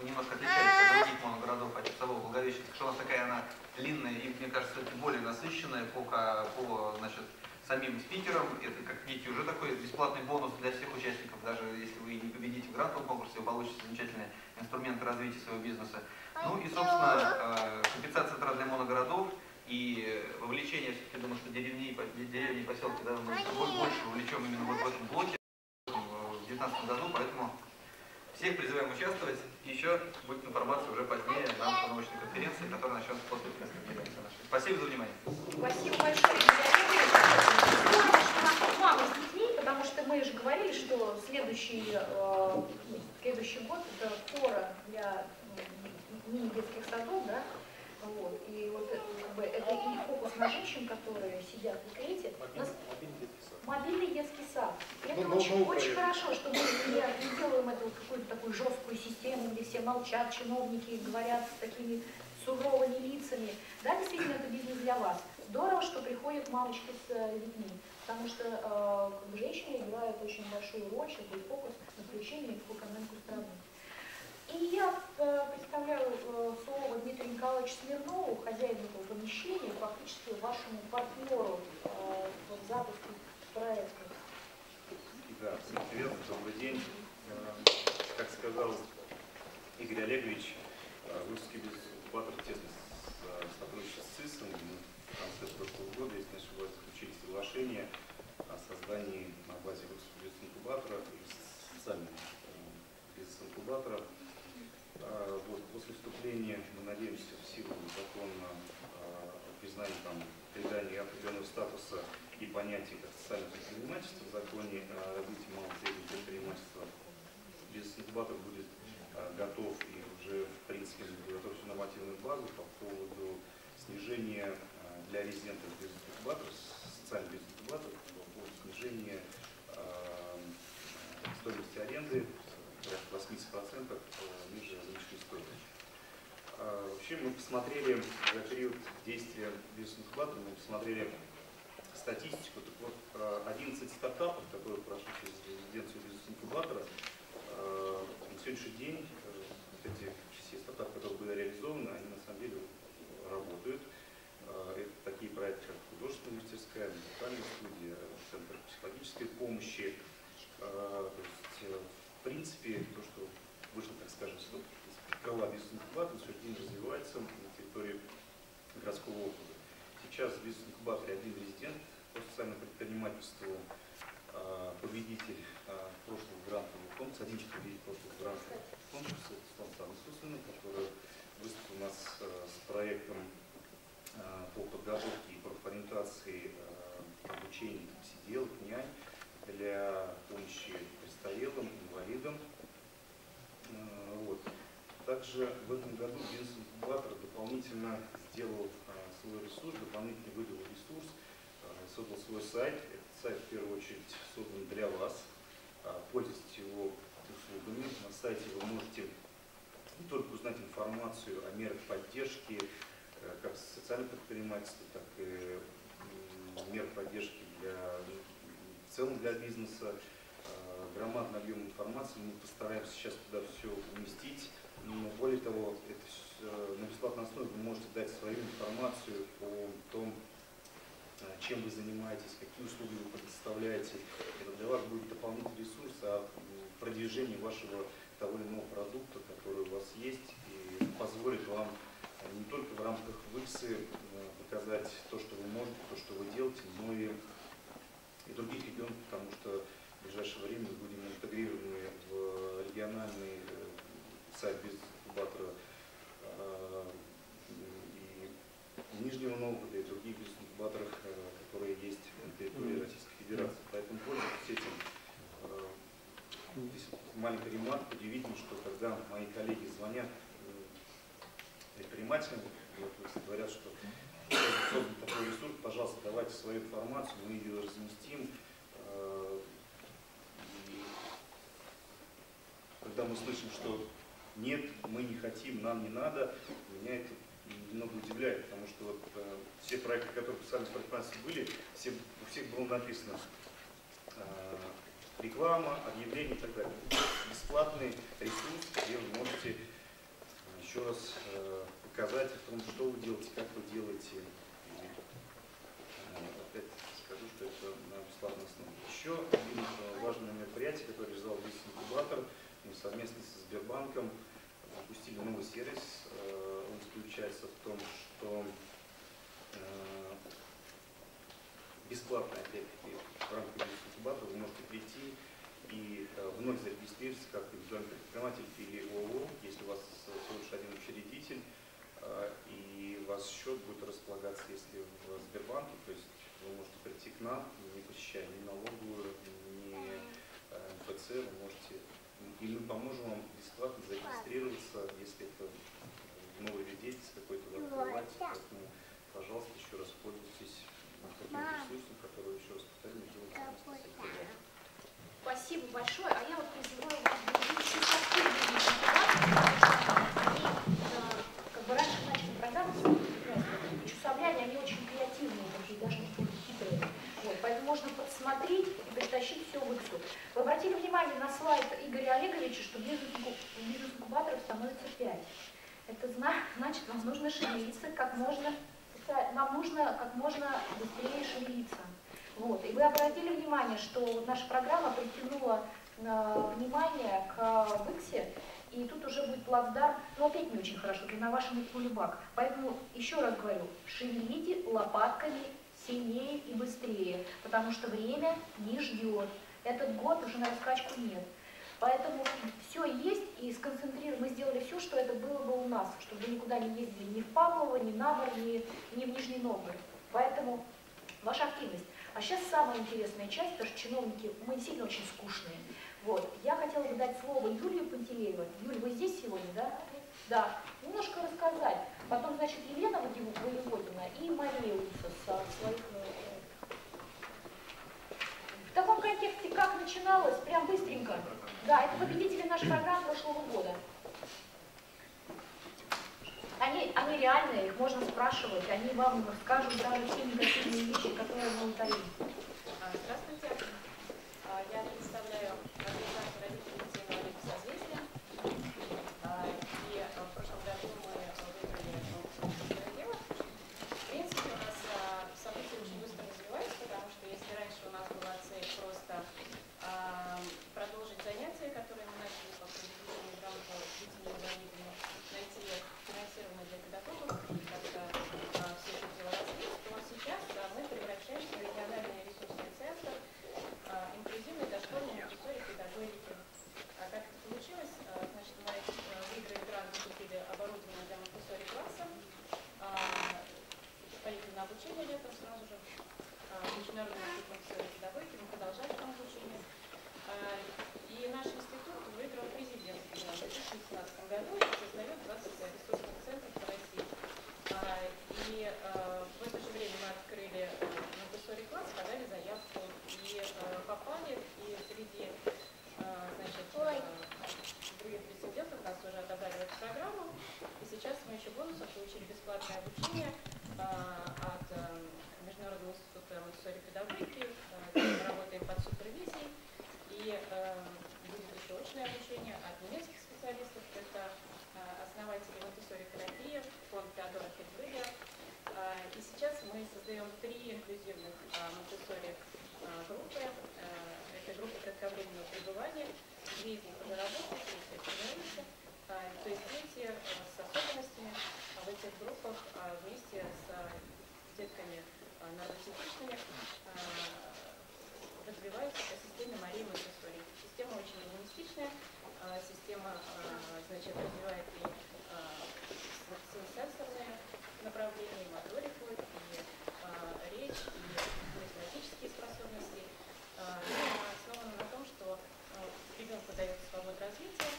немножко отличается от других моногородов, от часового Благовещенска, что у нас такая она длинная и, мне кажется, более насыщенная по, по значит, самим спикерам. Это, как видите, уже такой бесплатный бонус для всех участников. Даже если вы не победите в грантовом конкурсе, вы получите замечательные инструменты развития своего бизнеса. Ну и, собственно, э, компенсация трат для моногородов и вовлечение, все-таки думаю, что деревни, деревни и поселки да, мы больше вовлечем именно вот в этом блоке в 2019 году, поэтому всех призываем участвовать. Еще будет информация уже позднее на установочной конференции, которая начнется после конференции нашей. Спасибо за внимание. Спасибо большое. Здорово, что нас с детьми, потому что мы же говорили, что следующий, э, следующий год это фора для мини-детских садов, да, вот. И вот это, как бы, это и фокус на женщин, которые сидят в декрете. У нас мобильный детский сад. И это Ну, очень, ну, очень ну, хорошо, что мы не, делаем эту какую-то такую жесткую систему, где все молчат, чиновники говорят с такими суровыми лицами. Да, действительно, это бизнес для вас. Здорово, что приходят мамочки с э, детьми, потому что э, женщины играют очень большую роль, сейчас будет фокус на включение в экономику страны. И я э, представляю э, слово Дмитрию Николаевичу Смирнову, хозяину этого помещения, фактически вашему партнеру э, в запуске проекта. Да, всем привет, добрый день. Э, Как сказал Игорь Олегович, э, русский бизнес-инкубатор тесно с- сотрудничает с ЦИСом. Мы в конце прошлого года, если не ошибаюсь, заключили соглашение о создании на базе русского бизнес-инкубатора и социального э, бизнес-инкубатора. Э, Вот, после вступления, мы надеемся, в силу закона э, о там, придания определенного статуса и понятия как социальное предпринимательство в законе о развитии малого и среднего предпринимательства, бизнес-инкубатор будет э, готов и уже, в принципе, готов всю нормативную базу по поводу снижения э, для резидентов бизнес-инкубаторов, социальных бизнес-инкубаторов, по поводу снижения э, стоимости аренды порядка 80% э, ниже рыночной стоимости. Вообще мы посмотрели за период действия бизнес-инкубатора, мы посмотрели статистику, так вот, э, 11 стартапов, которые прошли через резиденцию бизнес-инкубатора, э, на сегодняшний день э, вот эти все стартапы, которые были реализованы, они на самом деле работают. Э, Это такие проекты, как художественная мастерская, музыкальная студия, центр психологической помощи. Э, То есть, э, в принципе, то, что вышло, так скажем, с крыла бизнес-инкубатора, сегодняшний день развивается на территории городского округа. Сейчас в бизнес-инкубаторе один резидент по социальному предпринимательству, э, победитель э, прошлого грантового конкурса, один человек победитель прошлого грантового конкурса, Станислав Иисусовна, который выступил у нас э, с проектом по подготовке и профориентации обучения сиделок, нянь для помощи престарелым, инвалидам. Вот. Также в этом году бизнес-инкубатор дополнительно сделал свой ресурс, дополнительно выдал ресурс, э, создал свой сайт. Этот сайт в первую очередь создан для вас. Э, Пользуйтесь его услугами. На сайте вы можете не только узнать информацию о мерах поддержки э, как социального предпринимательства, так и мер поддержки для, в целом для бизнеса. Э, Громадный объем информации, мы постараемся сейчас туда все уместить. Но более того, это на бесплатной основе вы можете дать свою информацию по том, э, чем вы занимаетесь, какие услуги вы предоставляете. Это для вас будет дополнительный ресурс о м, продвижении вашего того или иного продукта, который у вас есть, и позволит вам э, не только в рамках ВИКСы э, показать то, что вы можете, то, что вы делаете, но и, и других регионов, потому что в ближайшее время мы будем интегрированы в региональный э, сайт бизнес-инкубатора э, и Нижнего Новгорода, и других бизнес-инкубаторов, э, которые есть на территории Российской Федерации. Поэтому пользуйтесь этим. Э, Здесь маленькая ремарка. Удивительно, что когда мои коллеги звонят предпринимателям, говорят, что создан такой ресурс, пожалуйста, давайте свою информацию, мы ее разместим. Когда мы слышим, что нет, мы не хотим, нам не надо, меня это немного удивляет, потому что вот э, все проекты, которые писали предпринимательства были, все, у всех было написано э, реклама, объявления и так далее. Бесплатный ресурс, где вы можете э, еще раз э, показать о том, что вы делаете, как вы делаете. И, э, опять скажу, что это на бесплатной основе. Еще один э, важное мероприятие, которое реализовал бизнес-инкубатор, мы совместно с Сбербанком запустили новый сервис. Э, Он заключается в том, что э, бесплатно, опять-таки, в рамках бизнес-инкубатора вы можете прийти и э, вновь зарегистрироваться как индивидуальный предприниматель или ООО, если у вас всего лишь один учредитель, и у вас счет будет располагаться, если в Сбербанке, то есть вы можете прийти к нам, не посещая ни налоговую, ни МФЦ, вы можете, и мы поможем вам бесплатно зарегистрироваться, если это новый вид деятельности какой-то открываете, поэтому, пожалуйста, еще раз пользуйтесь таким ресурсом, который, еще раз с Сбербанком. Спасибо большое. А я вот призываю вас Они, э, как бы раньше начали программы с Собляне, они очень креативные, такие даже такие хитрые. Вот, поэтому можно подсмотреть и притащить все в ИКСу. Вы обратили внимание на слайд Игоря Олеговича, что бизнес-инкубаторов становится 5. Это зна- значит, вам нужно шевелиться как можно, вам нужно как можно быстрее шевелиться. Вот. И вы обратили внимание, что наша программа притянула э, внимание к ВИКСе, и тут уже будет плацдарм, ну опять не очень хорошо, ты на вашем кулебак. Поэтому еще раз говорю, шевелите лопатками сильнее и быстрее, потому что время не ждет. Этот год уже на раскачку нет. Поэтому все есть, и сконцентрировали, мы сделали все, что это было бы у нас, чтобы никуда не ездили ни в Павлово, ни на Бор, ни, ни в Нижний Новгород. Поэтому ваша активность. А сейчас самая интересная часть, потому что чиновники, мы действительно очень скучные. Вот. Я хотела бы дать слово Юлии Пантелеевой. Юль, вы здесь сегодня, да? Да. Немножко рассказать. Потом, значит, Елена Воеводина и Мария со своих... В таком контексте, как начиналось, прям быстренько. Да, это победители нашей программы прошлого года. Они, они реальные, их можно спрашивать, они вам скажут даже те негативные вещи, которые мы утаим. А, Здравствуйте. А, Я представляю организацию родителей детей инвалидов созвездия. А, И а, в прошлом году мы выиграли конкурс дело. В принципе, у нас а, события очень быстро развиваются, потому что если раньше у нас была цель просто а, продолжить занятия, которые мы начали по предыдущему гранту детьми инвалидами, найти финансирование для педагогов и как-то а, все это дело развить, то сейчас а, мы превращаемся в региональный ресурсный центр а, инклюзивной дошкольной аудитории педагогики. А как это получилось? А, Значит, мы а, выиграли грант, закупили оборудование для Монтессори класса, а, поехали на обучение летом сразу же, а, в Международный институт Монтессори педагогики, мы продолжали там обучение. А, И наш институт выиграл президент в 2016 году и создает 20 ресурсных центров по России. А, И а, в это же время мы открыли Монтессори класс, подали заявку и а, попали, и среди а, значит, а, других претендентов нас уже отобрали в эту программу. И сейчас мы еще бонусов получили бесплатное обучение а, от а, Международного института Монтессори педагогики, а, где мы работаем под супервизией. И э, будет еще очное обучение от немецких специалистов. Это э, основатели Монтессори терапии, фонд Теодора Хельвега. Э, и сейчас мы создаем три инклюзивных э, Монтессори э, группы. Э, это группа кратковременного пребывания. Две из них уже работают, третья формируется. Э, то есть дети э, с особенностями а в этих группах э, вместе с э, детками э, нормотипичными э, развиваются по системе Марии Монтессори. Система очень гуманистичная, а, система а, значит, развивает и а, сенсорные направления, и моторику, и речь, и математические способности. Она основана на том, что ребенку дается свобода развития,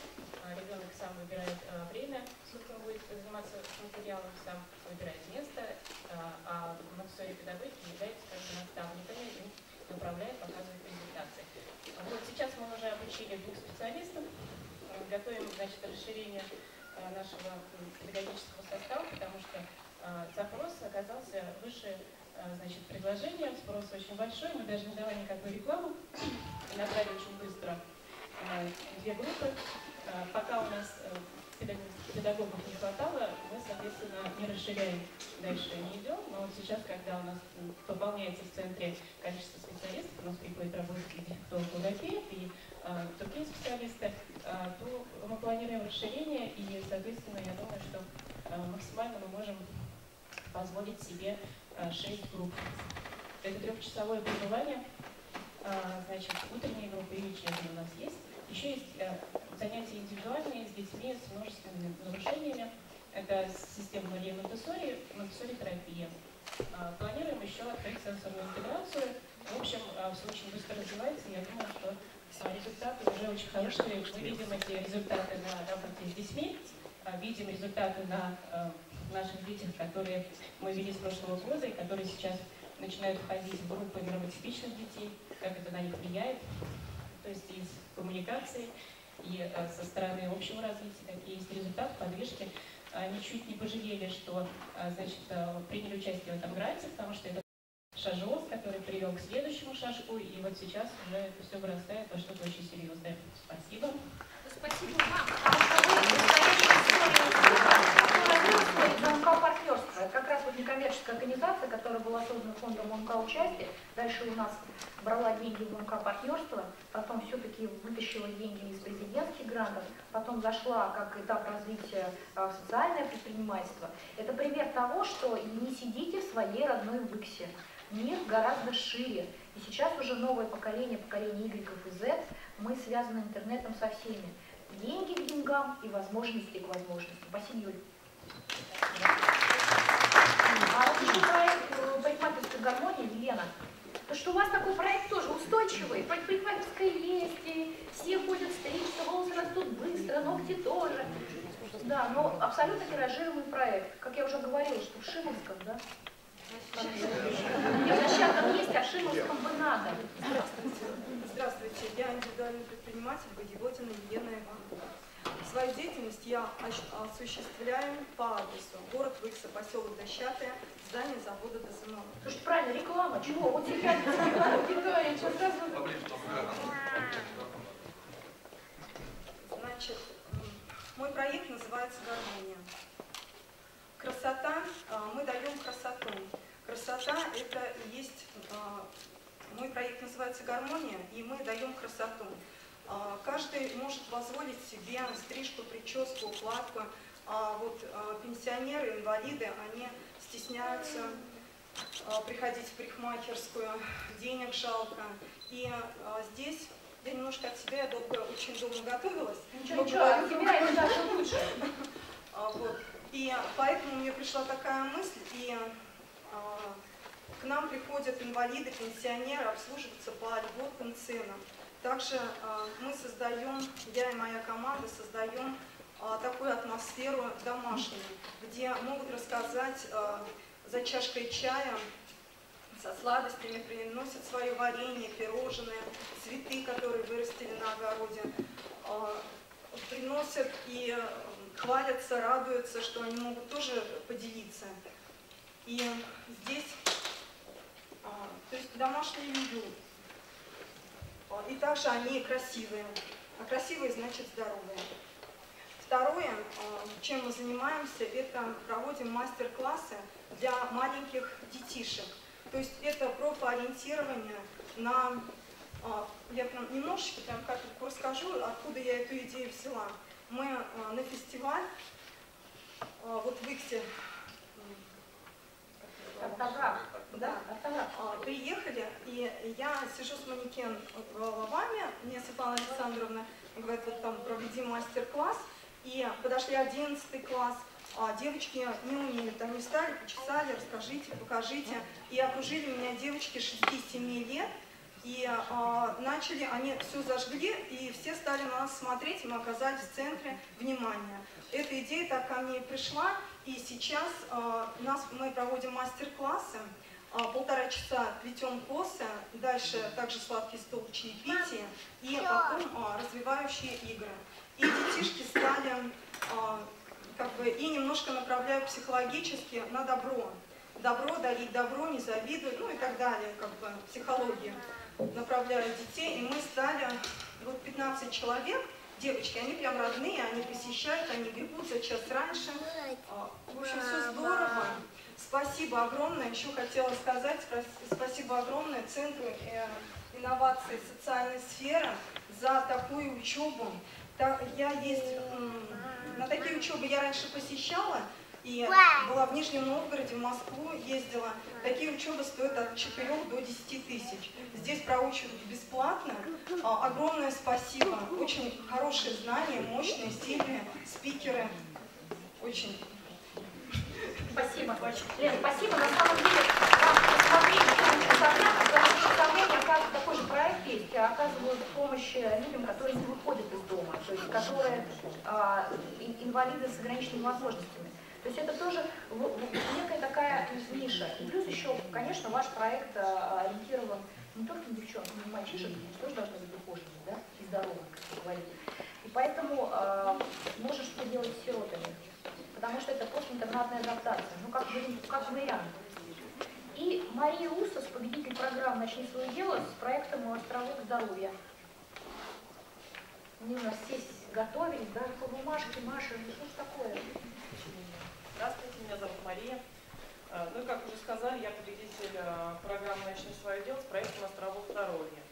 ребенок сам выбирает время, сколько он будет заниматься материалом, сам выбирает место, Монтессори педагогики является как бы наставниками и направляет, показывает презентации. Вот сейчас мы уже обучили двух специалистов, э, готовим значит, расширение э, нашего педагогического состава, потому что э, запрос оказался выше значит, предложения, спрос очень большой, мы даже не давали никакую рекламу, набрали очень быстро две группы. Пока у нас педагогов не хватало, мы, соответственно, не расширяем, дальше не идем. Но вот сейчас, когда у нас пополняется в центре количество специалистов, у нас приходит работать и дефектолог, логопед, и э, другие специалисты, э, то мы планируем расширение, и, соответственно, я думаю, что э, максимально мы можем позволить себе 6 групп. Это трехчасовое пребывание, а, значит, утренние группы и вечерние у нас есть. Еще есть э, занятия индивидуальные с детьми с множественными нарушениями. Это система Мария Монтессори, Монтессори-терапия. А, Планируем еще открыть сенсорную интеграцию. В общем, а, все очень быстро развивается. Я думаю, что результаты уже очень хорошие. Мы видим эти результаты на работе с детьми, а, видим результаты на наших детях, которые мы вели с прошлого года и которые сейчас начинают входить в группы нормотипичных детей, как это на них влияет, то есть из коммуникации и э, со стороны общего развития, какие есть результаты, подвижки. Они чуть не пожалели, что э, значит, э, приняли участие в этом гранте, потому что это шажок, который привел к следующему шажку, и вот сейчас уже это все вырастает во что-то очень серьезное. Спасибо. Спасибо вам, потому что вы настоящая история, которая выросла из МК партнерства. Это как раз вот некоммерческая организация, которая была создана фондом МК участия. Дальше у нас брала деньги в МК партнерство, потом все-таки вытащила деньги из президентских грантов, потом зашла как этап развития а, в социальное предпринимательство. Это пример того, что не сидите в своей родной Выксе. Мир гораздо шире. И сейчас уже новое поколение, поколение Y и Z, мы связаны интернетом со всеми. Деньги к деньгам и возможности к возможностям. Спасибо, Юль. А вот еще проект парикмахерской гармонии, Елена. То что у вас такой проект тоже устойчивый, Парик- парикмахерская есть, и все ходят стричься, волосы растут быстро, ногти тоже. Да, но абсолютно тиражируемый проект. Как я уже говорила, что в Шимовском, да? Защадном есть, а в Шимовском бы надо. Здравствуйте, я индивидуальный предприниматель Воеводина Елена Ивановна. Свою деятельность я осуществляю по адресу город Выкса, поселок Дощатая, здание завода ДСМО. Слушай, правильно, реклама, чего? Вот сейчас аудитория, что. Значит, мой проект называется «Гармония». Красота, а, мы даем красоту. Красота – это и есть, а, мой проект называется «Гармония», и мы даем красоту. А, Каждый может позволить себе стрижку, прическу, укладку. А вот а, пенсионеры, инвалиды, они стесняются а, приходить в парикмахерскую, денег жалко. И здесь я немножко от себя, я долго, очень долго готовилась. Ничего, ничего, от тебя это даже лучше. Вот. И поэтому мне пришла такая мысль, и к нам приходят инвалиды, пенсионеры обслуживаться по льготным ценам. Также а, мы создаем, я и моя команда создаем а, такую атмосферу домашнюю, где могут рассказать а, за чашкой чая со сладостями, приносят свое варенье, пирожные, цветы, которые вырастили на огороде, приносят и хвалятся, радуются, что они могут тоже поделиться. И здесь, то есть домашний уют. И также они красивые. А красивые значит здоровые. Второе, а, чем мы занимаемся, это проводим мастер-классы для маленьких детишек. То есть это профориентирование на... а, Я прям немножечко прям как расскажу, откуда я эту идею взяла. Мы а, на фестиваль, вот в Иксе, Автограф. да, Автограф. а, приехали, и я сижу с манекен головами, мне Светлана Александровна говорит, вот там проведи мастер-класс, и подошли 11 класс, а девочки не умеют, они встали, почесали, расскажите, покажите, и окружили меня девочки 6-7 лет, и а, начали, они все зажгли, и все стали на нас смотреть, и мы оказались в центре внимания. Эта идея так ко мне пришла, и сейчас а, у нас, мы проводим мастер-классы, а, полтора часа плетем косы, дальше также сладкий стол чаепития и потом а, развивающие игры. и детишки стали, как бы, и немножко направляю психологически на добро. Добро, дарить добро, не завидуй, ну и так далее, как бы, психология. Направляю детей, и мы стали, вот 15 человек, девочки, они прям родные, они посещают, они бегут за час раньше. А, В общем, все здорово. Спасибо огромное. Еще хотела сказать спас- спасибо огромное Центру э, инноваций социальной сферы за такую учебу. Я есть, на такие учебы я раньше посещала, и была в Нижнем Новгороде, в Москву ездила. Такие учебы стоят от 4 до 10 тысяч. Здесь проучивают бесплатно. А, Огромное спасибо. Очень хорошие знания, мощные, сильные спикеры. Очень Спасибо. Лен, спасибо. На самом деле, вам что Совмяне оказывают такой же проект есть, оказывают помощь людям, которые не выходят из дома, то есть которые а, ин- инвалиды с ограниченными возможностями. То есть это тоже некая такая ниша. И плюс еще, конечно, ваш проект а, ориентирован не только на девчонок, но и на мальчишек, они же тоже должны быть ухоженными, да, и здоровыми, как вы говорите. И поэтому а, можно что делать с сиротами потому что это постинтернатная адаптация, ну как, как вариант. И Мария Усос, победитель программы «Начни свое дело» с проектом «Островок здоровья». Они у нас все готовились, даже по бумажке, Маша, ну что ж такое? Здравствуйте, меня зовут Мария. Э, Ну и как уже сказали, я победитель э, программы «Начни свое дело» с проектом «Островок здоровья».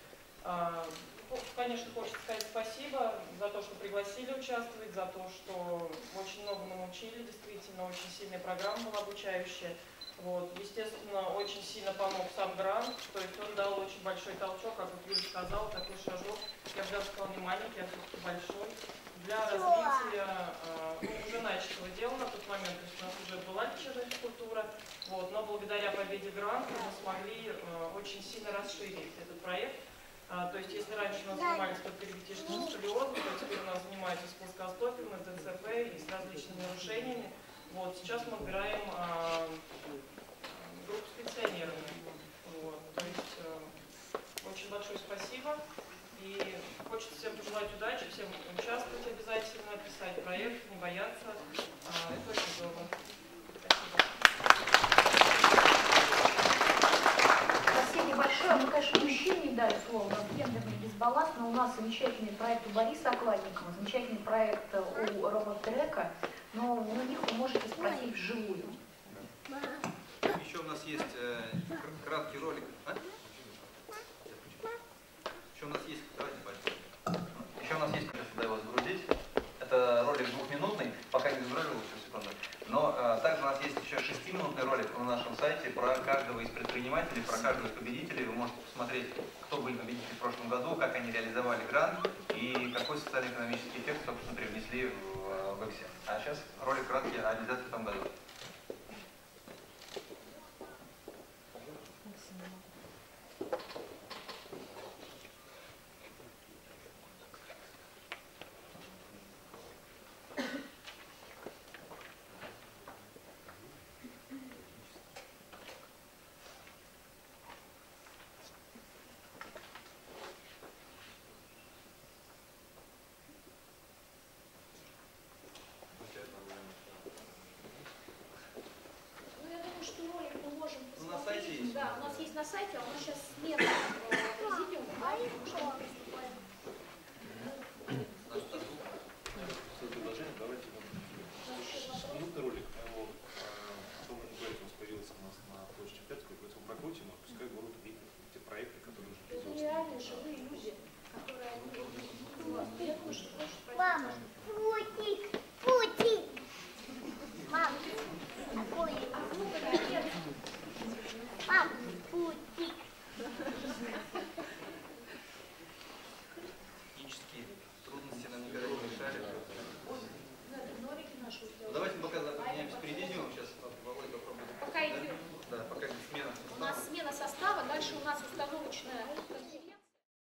Э, ну, Конечно, хочется сказать спасибо за то, что пригласили участвовать, за то, что очень много мы научили, действительно, очень сильная программа была обучающая. Вот. Естественно, очень сильно помог сам грант, то есть он дал очень большой толчок, как вот Юля сказала, такой шажок, я бы даже сказала, не маленький, а все-таки большой, для развития э, ну, уже начатого дела на тот момент, то есть у нас уже была лечебная физкультура, вот, но благодаря победе гранта мы смогли э, очень сильно расширить этот проект. А, то есть если раньше у нас занимались только ребятишками с то теперь у нас занимаются с плоскостопием, и ДЦП и с различными нарушениями. Вот, сейчас мы отбираем а, группу с пенсионерами. Вот, то есть э, очень большое спасибо. И хочется всем пожелать удачи, всем участвовать обязательно, писать проект, не бояться. А, это очень здорово. Спасибо. Спасибо большое. Мы, конечно, мужчине не дали слово, у нас гендерный дисбаланс, но у нас замечательный проект у Бориса Окладникова, замечательный проект у Рома Трека, но у них вы можете спросить вживую. Еще у нас есть э, кр- краткий ролик. А? Еще у нас есть, давайте пальцы. Еще у нас есть, придется туда его загрузить. Это ролик двухминутный, пока не загружу, еще секунду. Но э, также у нас есть еще шестиминутный ролик на нашем сайте про каждого из предпринимателей, про каждого из победителей. Вы можете посмотреть, кто были победители в прошлом году, как они реализовали грант